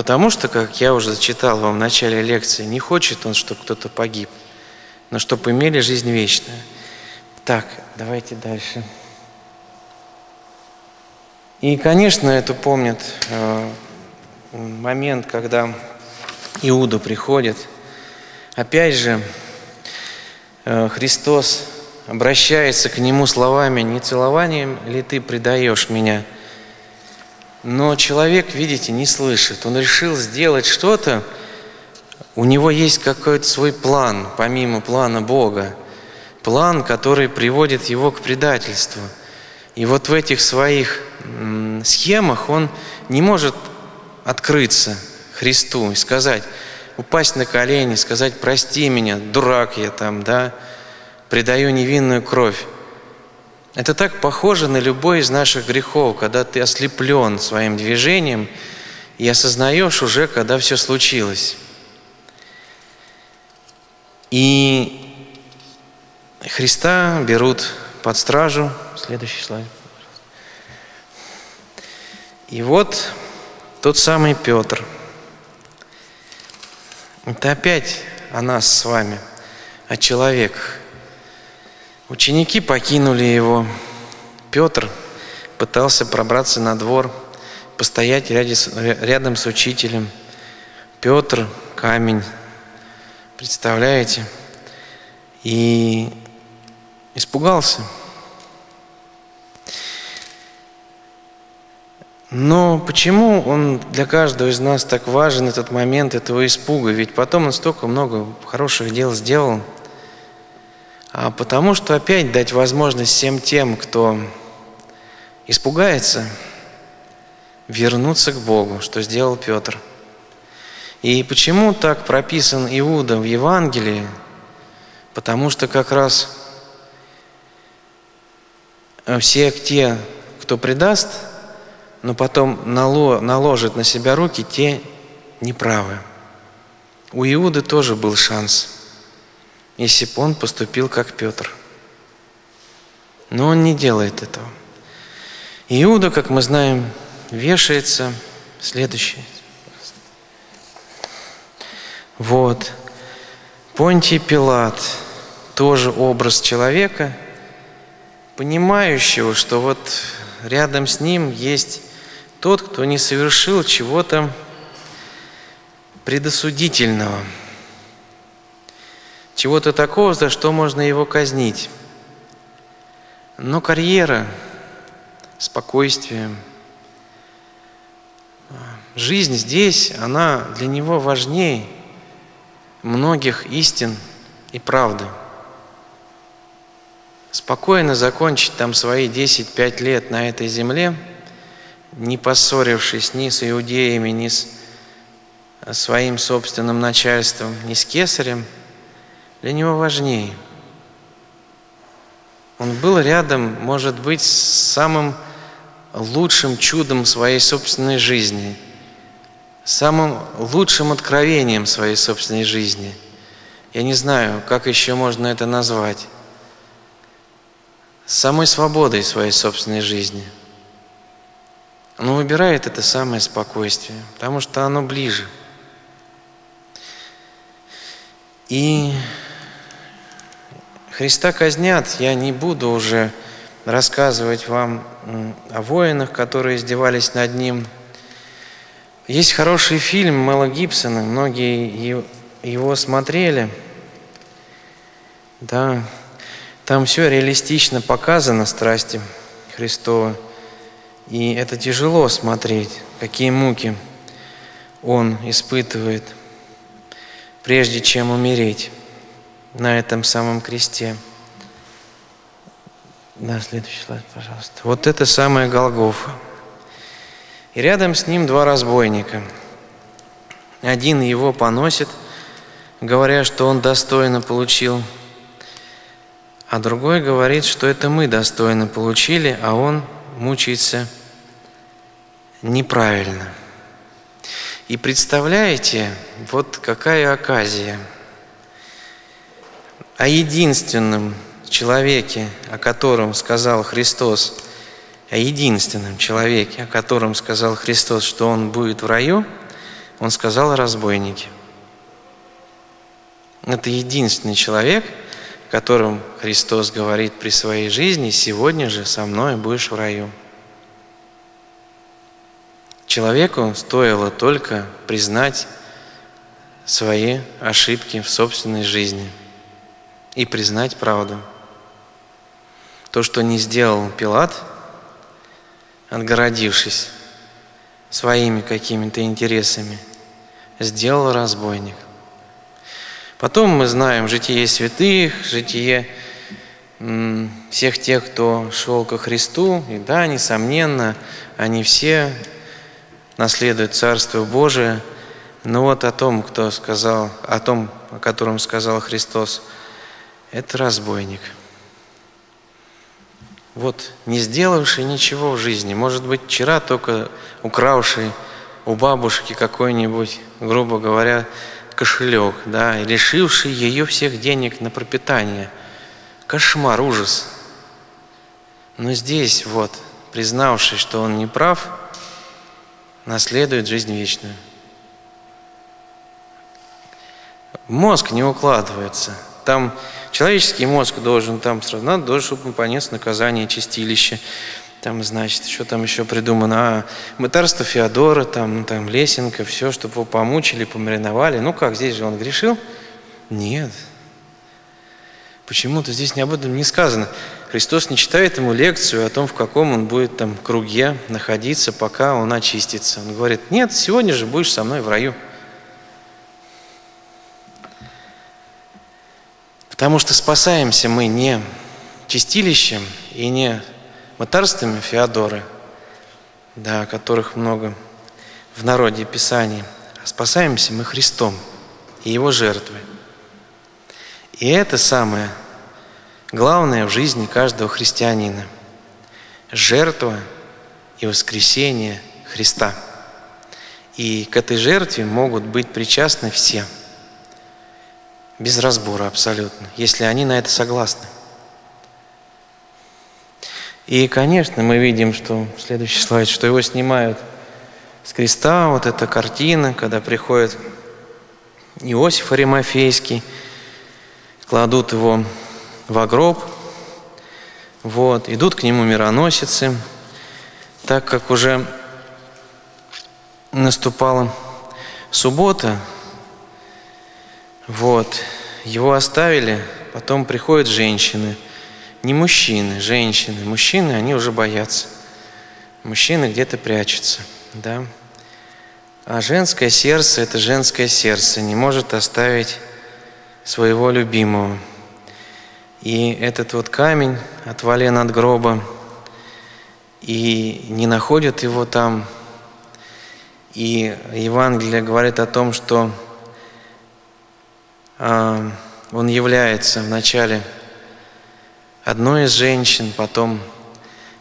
A: Потому что, как я уже зачитал вам в начале лекции, не хочет он, чтобы кто-то погиб, но чтобы имели жизнь вечную. Так, давайте дальше. И, конечно, это помнят э, момент, когда Иуда приходит. Опять же, э, Христос обращается к нему словами «Не целованием ли ты предаешь меня?» Но человек, видите, не слышит. Он решил сделать что-то, у него есть какой-то свой план, помимо плана Бога. План, который приводит его к предательству. И вот в этих своих схемах он не может открыться Христу и сказать, упасть на колени, сказать, прости меня, дурак я там, да, предаю невинную кровь. Это так похоже на любой из наших грехов, когда ты ослеплен своим движением и осознаешь уже, когда все случилось. И Христа берут под стражу. Следующий слайд. И вот тот самый Петр. Это опять о нас с вами, о человеках. Ученики покинули его. Петр пытался пробраться на двор, постоять рядом с учителем. Петр – камень. Представляете? И испугался. Но почему он для каждого из нас так важен, этот момент этого испуга? Ведь потом он столько много хороших дел сделал – а потому что опять дать возможность всем тем, кто испугается, вернуться к Богу, что сделал Петр. И почему так прописан Иуда в Евангелии? Потому что как раз все те, кто предаст, но потом наложит на себя руки, те неправы. У Иуды тоже был шанс – если бы он поступил как Петр. Но он не делает этого. Иуда, как мы знаем, вешается. Следующий. Вот. Понтий Пилат, тоже образ человека, понимающего, что вот рядом с ним есть тот, кто не совершил чего-то предосудительного – чего-то такого, за что можно его казнить. Но карьера, спокойствие, жизнь здесь, она для него важнее многих истин и правды. Спокойно закончить там свои 10-5 лет на этой земле, не поссорившись ни с иудеями, ни с своим собственным начальством, ни с кесарем – для него важнее. Он был рядом, может быть, с самым лучшим чудом своей собственной жизни, самым лучшим откровением своей собственной жизни. Я не знаю, как еще можно это назвать. Самой свободой своей собственной жизни. Он выбирает это самое спокойствие, потому что оно ближе. И Христа казнят, я не буду уже рассказывать вам о воинах, которые издевались над ним. Есть хороший фильм Мэла Гибсона, многие его смотрели. Да, там все реалистично показано, страсти Христова. И это тяжело смотреть, какие муки Он испытывает, прежде чем умереть на этом самом кресте. Да, следующий слайд, пожалуйста. Вот это самая Голгофа. И рядом с ним два разбойника. Один его поносит, говоря, что он достойно получил, а другой говорит, что это мы достойно получили, а он мучается неправильно. И представляете, вот какая оказия. О единственном человеке, о котором сказал Христос, о единственном человеке, о котором сказал Христос, что он будет в раю, он сказал о разбойнике. Это единственный человек, о котором Христос говорит при своей жизни, сегодня же со мной будешь в раю. Человеку стоило только признать свои ошибки в собственной жизни и признать правду. То, что не сделал Пилат, отгородившись своими какими-то интересами, сделал разбойник. Потом мы знаем житие святых, житие всех тех, кто шел ко Христу, и да, несомненно, они все наследует Царство Божие. Но вот о том, кто сказал, о том, о котором сказал Христос, это разбойник. Вот не сделавший ничего в жизни, может быть, вчера только укравший у бабушки какой-нибудь, грубо говоря, кошелек, да, и лишивший ее всех денег на пропитание. Кошмар, ужас. Но здесь вот, признавший, что он не прав, наследует жизнь вечную. Мозг не укладывается. Там человеческий мозг должен, там сразу надо, должен, чтобы он понес наказание чистилища. Там, значит, что там еще придумано? А, мытарство Феодора, там, там, Лесенко, все, чтобы его помучили, помариновали. Ну как, здесь же он грешил? Нет. Почему-то здесь не об этом не сказано. Христос не читает ему лекцию о том, в каком он будет там круге находиться, пока он очистится. Он говорит, нет, сегодня же будешь со мной в раю. Потому что спасаемся мы не чистилищем и не мытарствами Феодоры, да, которых много в народе Писаний, а спасаемся мы Христом и Его жертвой. И это самое главное в жизни каждого христианина – жертва и воскресение Христа. И к этой жертве могут быть причастны все, без разбора абсолютно, если они на это согласны. И, конечно, мы видим, что следующий слайд, что его снимают с креста, вот эта картина, когда приходит Иосиф Аримофейский – кладут его в гроб, вот, идут к нему мироносицы, так как уже наступала суббота, вот, его оставили, потом приходят женщины, не мужчины, женщины. Мужчины, они уже боятся. Мужчины где-то прячутся, да. А женское сердце – это женское сердце, не может оставить своего любимого. И этот вот камень отвален от гроба, и не находят его там. И Евангелие говорит о том, что он является вначале одной из женщин, потом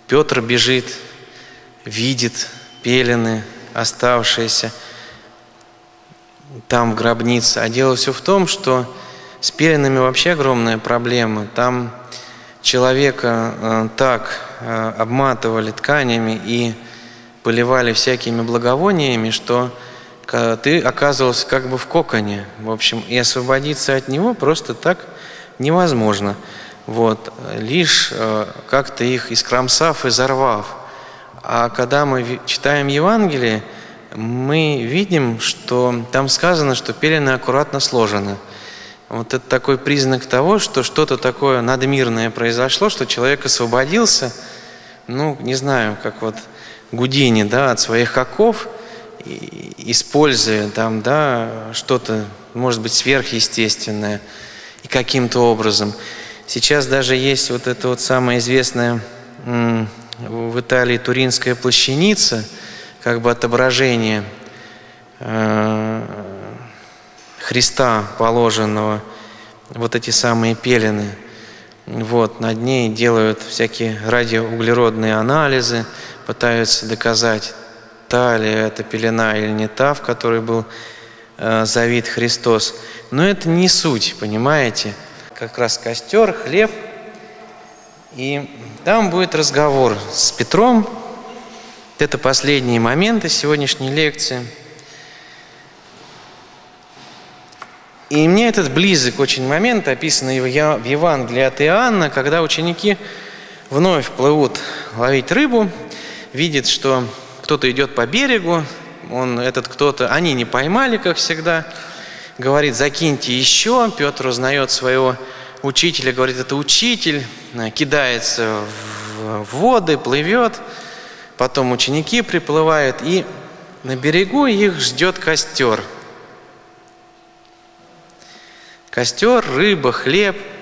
A: Петр бежит, видит пелены оставшиеся там в гробнице. А дело все в том, что с пеленами вообще огромная проблема. Там человека э, так э, обматывали тканями и поливали всякими благовониями, что ты оказывался как бы в коконе. В общем, и освободиться от него просто так невозможно. Вот, лишь э, как-то их искромсав и зарвав. А когда мы читаем Евангелие, мы видим, что там сказано, что пелены аккуратно сложены – вот это такой признак того, что что-то такое надмирное произошло, что человек освободился, ну, не знаю, как вот Гудини, да, от своих оков, используя там, да, что-то, может быть, сверхъестественное, и каким-то образом. Сейчас даже есть вот эта вот самая известная в Италии Туринская плащаница, как бы отображение э, Христа положенного, вот эти самые пелены. Вот, над ней делают всякие радиоуглеродные анализы, пытаются доказать, та ли это пелена или не та, в которой был э, завид Христос. Но это не суть, понимаете? Как раз костер, хлеб. И там будет разговор с Петром. Это последние моменты сегодняшней лекции. И мне этот близок очень момент, описанный в Евангелии от Иоанна, когда ученики вновь плывут ловить рыбу, видят, что кто-то идет по берегу, он, этот кто-то, они не поймали, как всегда, говорит, закиньте еще, Петр узнает своего учителя, говорит, это учитель, кидается в воды, плывет, потом ученики приплывают, и на берегу их ждет костер. Костер, рыба, хлеб –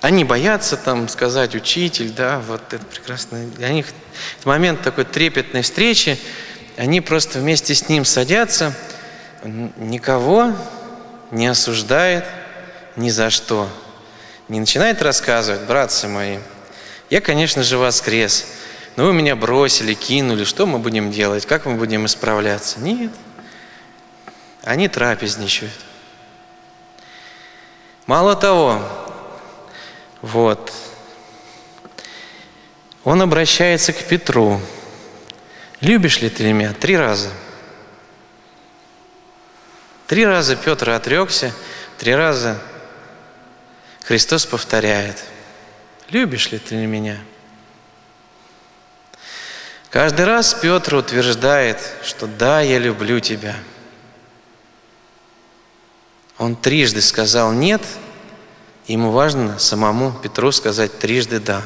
A: они боятся там сказать учитель, да, вот это прекрасно. Для них момент такой трепетной встречи, они просто вместе с ним садятся, никого не осуждает ни за что. Не начинает рассказывать, братцы мои, я, конечно же, воскрес, но вы меня бросили, кинули, что мы будем делать, как мы будем исправляться? Нет. Они трапезничают. Мало того, вот. Он обращается к Петру. «Любишь ли ты меня?» Три раза. Три раза Петр отрекся, три раза Христос повторяет. «Любишь ли ты меня?» Каждый раз Петр утверждает, что «да, я люблю тебя». Он трижды сказал «нет», Ему важно самому Петру сказать трижды «да».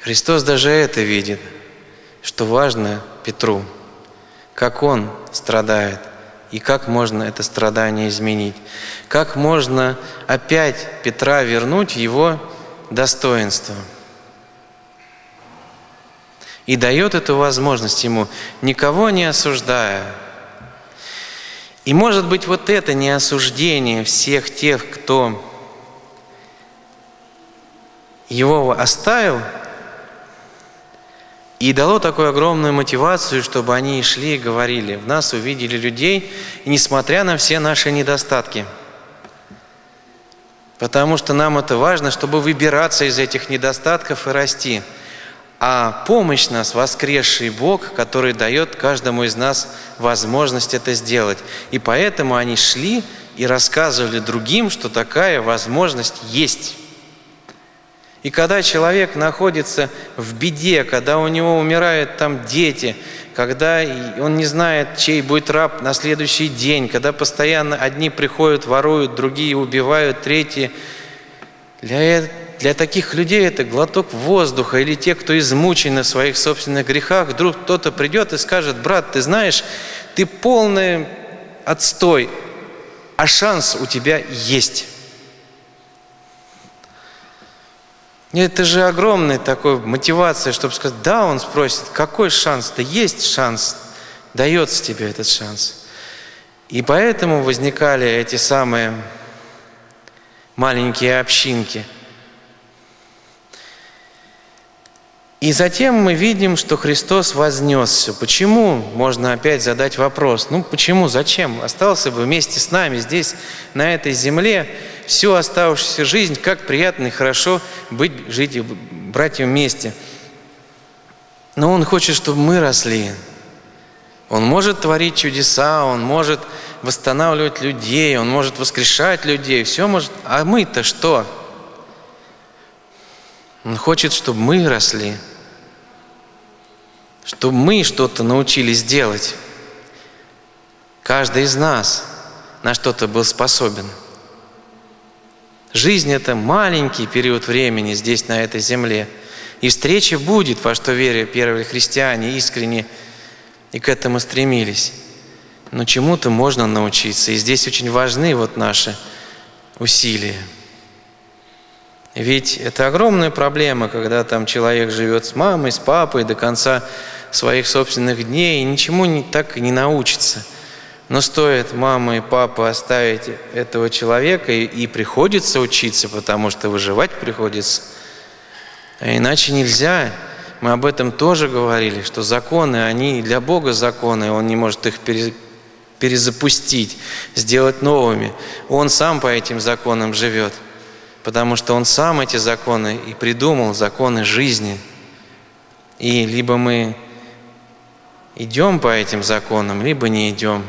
A: Христос даже это видит, что важно Петру, как он страдает, и как можно это страдание изменить, как можно опять Петра вернуть его достоинство. И дает эту возможность ему, никого не осуждая, и может быть вот это не осуждение всех тех, кто его оставил, и дало такую огромную мотивацию, чтобы они шли и говорили, в нас увидели людей, и несмотря на все наши недостатки. Потому что нам это важно, чтобы выбираться из этих недостатков и расти – а помощь нас воскресший Бог, который дает каждому из нас возможность это сделать. И поэтому они шли и рассказывали другим, что такая возможность есть. И когда человек находится в беде, когда у него умирают там дети, когда он не знает, чей будет раб на следующий день, когда постоянно одни приходят, воруют, другие убивают, третьи, для для таких людей это глоток воздуха или те, кто измучен на своих собственных грехах, вдруг кто-то придет и скажет, брат, ты знаешь, ты полный отстой, а шанс у тебя есть. Это же огромная такая мотивация, чтобы сказать, да, он спросит, какой шанс? Да есть шанс, дается тебе этот шанс. И поэтому возникали эти самые маленькие общинки – И затем мы видим, что Христос вознесся. Почему? Можно опять задать вопрос. Ну почему? Зачем? Остался бы вместе с нами здесь, на этой земле, всю оставшуюся жизнь, как приятно и хорошо быть, жить и братьям вместе. Но Он хочет, чтобы мы росли. Он может творить чудеса, Он может восстанавливать людей, Он может воскрешать людей, все может. А мы-то что? Он хочет, чтобы мы росли чтобы мы что-то научились делать. Каждый из нас на что-то был способен. Жизнь – это маленький период времени здесь, на этой земле. И встреча будет, во что верили первые христиане искренне и к этому стремились. Но чему-то можно научиться. И здесь очень важны вот наши усилия. Ведь это огромная проблема, когда там человек живет с мамой, с папой до конца своих собственных дней и ничему не, так и не научится. Но стоит мама и папа оставить этого человека, и, и приходится учиться, потому что выживать приходится. А иначе нельзя. Мы об этом тоже говорили, что законы, они для Бога законы, Он не может их перезапустить, сделать новыми. Он сам по этим законам живет – потому что Он сам эти законы и придумал, законы жизни. И либо мы идем по этим законам, либо не идем.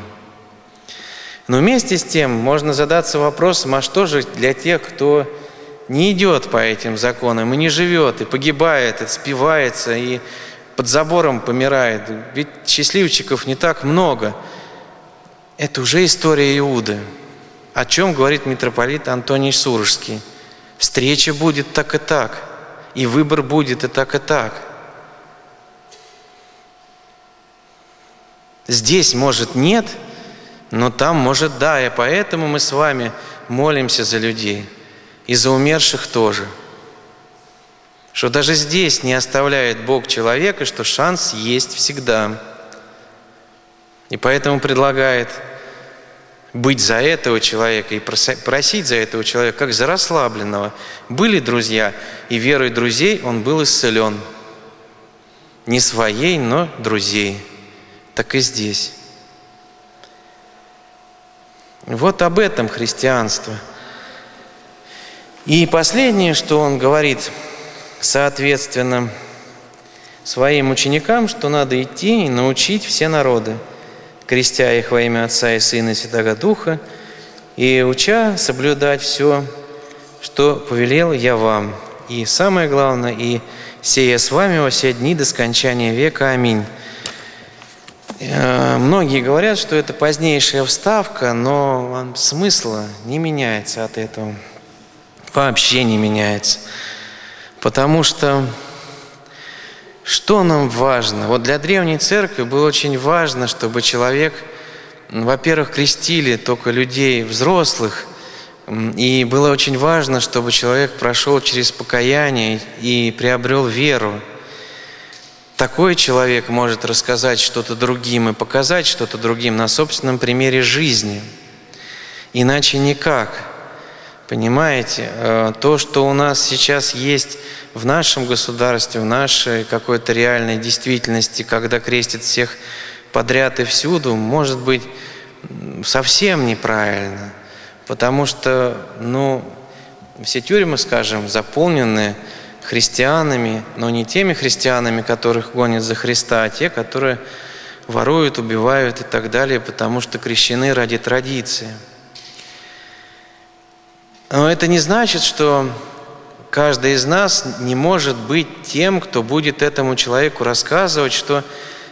A: Но вместе с тем можно задаться вопросом, а что же для тех, кто не идет по этим законам и не живет, и погибает, и спивается, и под забором помирает. Ведь счастливчиков не так много. Это уже история Иуды. О чем говорит митрополит Антоний Сурожский. Встреча будет так и так, и выбор будет и так и так. Здесь, может, нет, но там, может, да, и поэтому мы с вами молимся за людей, и за умерших тоже. Что даже здесь не оставляет Бог человека, что шанс есть всегда. И поэтому предлагает быть за этого человека и просить за этого человека, как за расслабленного. Были друзья, и верой друзей он был исцелен. Не своей, но друзей. Так и здесь. Вот об этом христианство. И последнее, что он говорит, соответственно, своим ученикам, что надо идти и научить все народы – крестя их во имя Отца и Сына и Святого Духа, и уча соблюдать все, что повелел я вам. И самое главное, и сея с вами во все дни до скончания века. Аминь. Э, многие говорят, что это позднейшая вставка, но смысла не меняется от этого. Вообще не меняется. Потому что что нам важно? Вот для древней церкви было очень важно, чтобы человек, во-первых, крестили только людей взрослых, и было очень важно, чтобы человек прошел через покаяние и приобрел веру. Такой человек может рассказать что-то другим и показать что-то другим на собственном примере жизни. Иначе никак. Понимаете, э, то, что у нас сейчас есть в нашем государстве, в нашей какой-то реальной действительности, когда крестят всех подряд и всюду, может быть совсем неправильно. Потому что, ну, все тюрьмы, скажем, заполнены христианами, но не теми христианами, которых гонят за Христа, а те, которые воруют, убивают и так далее, потому что крещены ради традиции – но это не значит, что каждый из нас не может быть тем, кто будет этому человеку рассказывать, что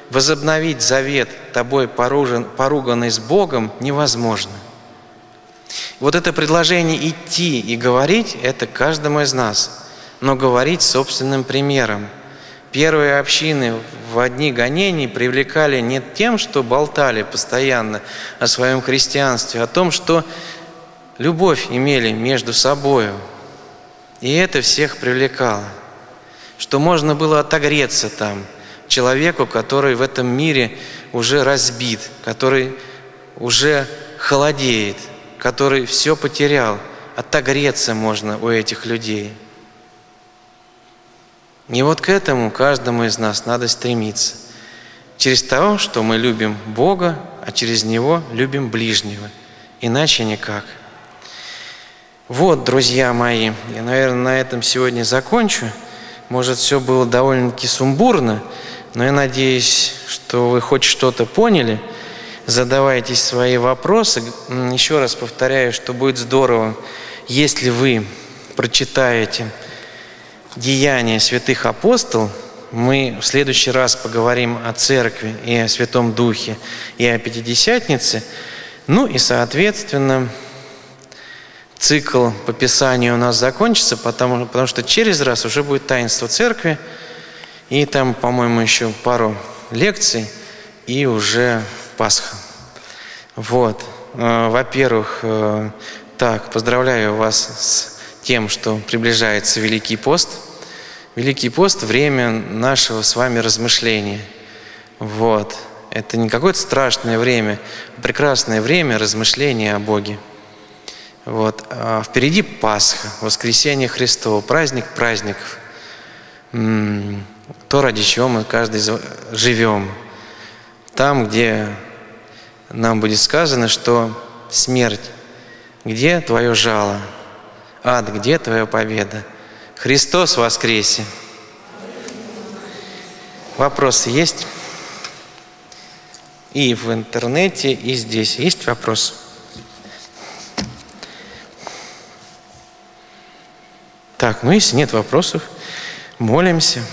A: возобновить завет тобой поруган, поруганный с Богом невозможно. Вот это предложение идти и говорить – это каждому из нас, но говорить собственным примером. Первые общины в одни гонений привлекали не тем, что болтали постоянно о своем христианстве, а о том, что любовь имели между собою. И это всех привлекало. Что можно было отогреться там человеку, который в этом мире уже разбит, который уже холодеет, который все потерял. Отогреться можно у этих людей. И вот к этому каждому из нас надо стремиться. Через то, что мы любим Бога, а через Него любим ближнего. Иначе никак. Вот, друзья мои, я, наверное, на этом сегодня закончу. Может, все было довольно-таки сумбурно, но я надеюсь, что вы хоть что-то поняли. Задавайте свои вопросы. Еще раз повторяю, что будет здорово, если вы прочитаете деяния святых апостолов, мы в следующий раз поговорим о церкви и о Святом Духе, и о Пятидесятнице. Ну и, соответственно, цикл по Писанию у нас закончится, потому, потому что через раз уже будет таинство церкви, и там, по-моему, еще пару лекций, и уже Пасха. Вот. Э, во-первых, э, Так, поздравляю вас с тем, что приближается Великий пост. Великий пост – время нашего с вами размышления. Вот. Это не какое-то страшное время, а прекрасное время размышления о Боге. Вот. А впереди Пасха, воскресение Христово, праздник праздников. То, ради чего мы каждый живем. Там, где нам будет сказано, что смерть, где твое жало? Ад, где твоя победа? Христос воскресе! Вопросы есть? И в интернете, и здесь. Есть вопрос? Так, ну если нет вопросов, молимся.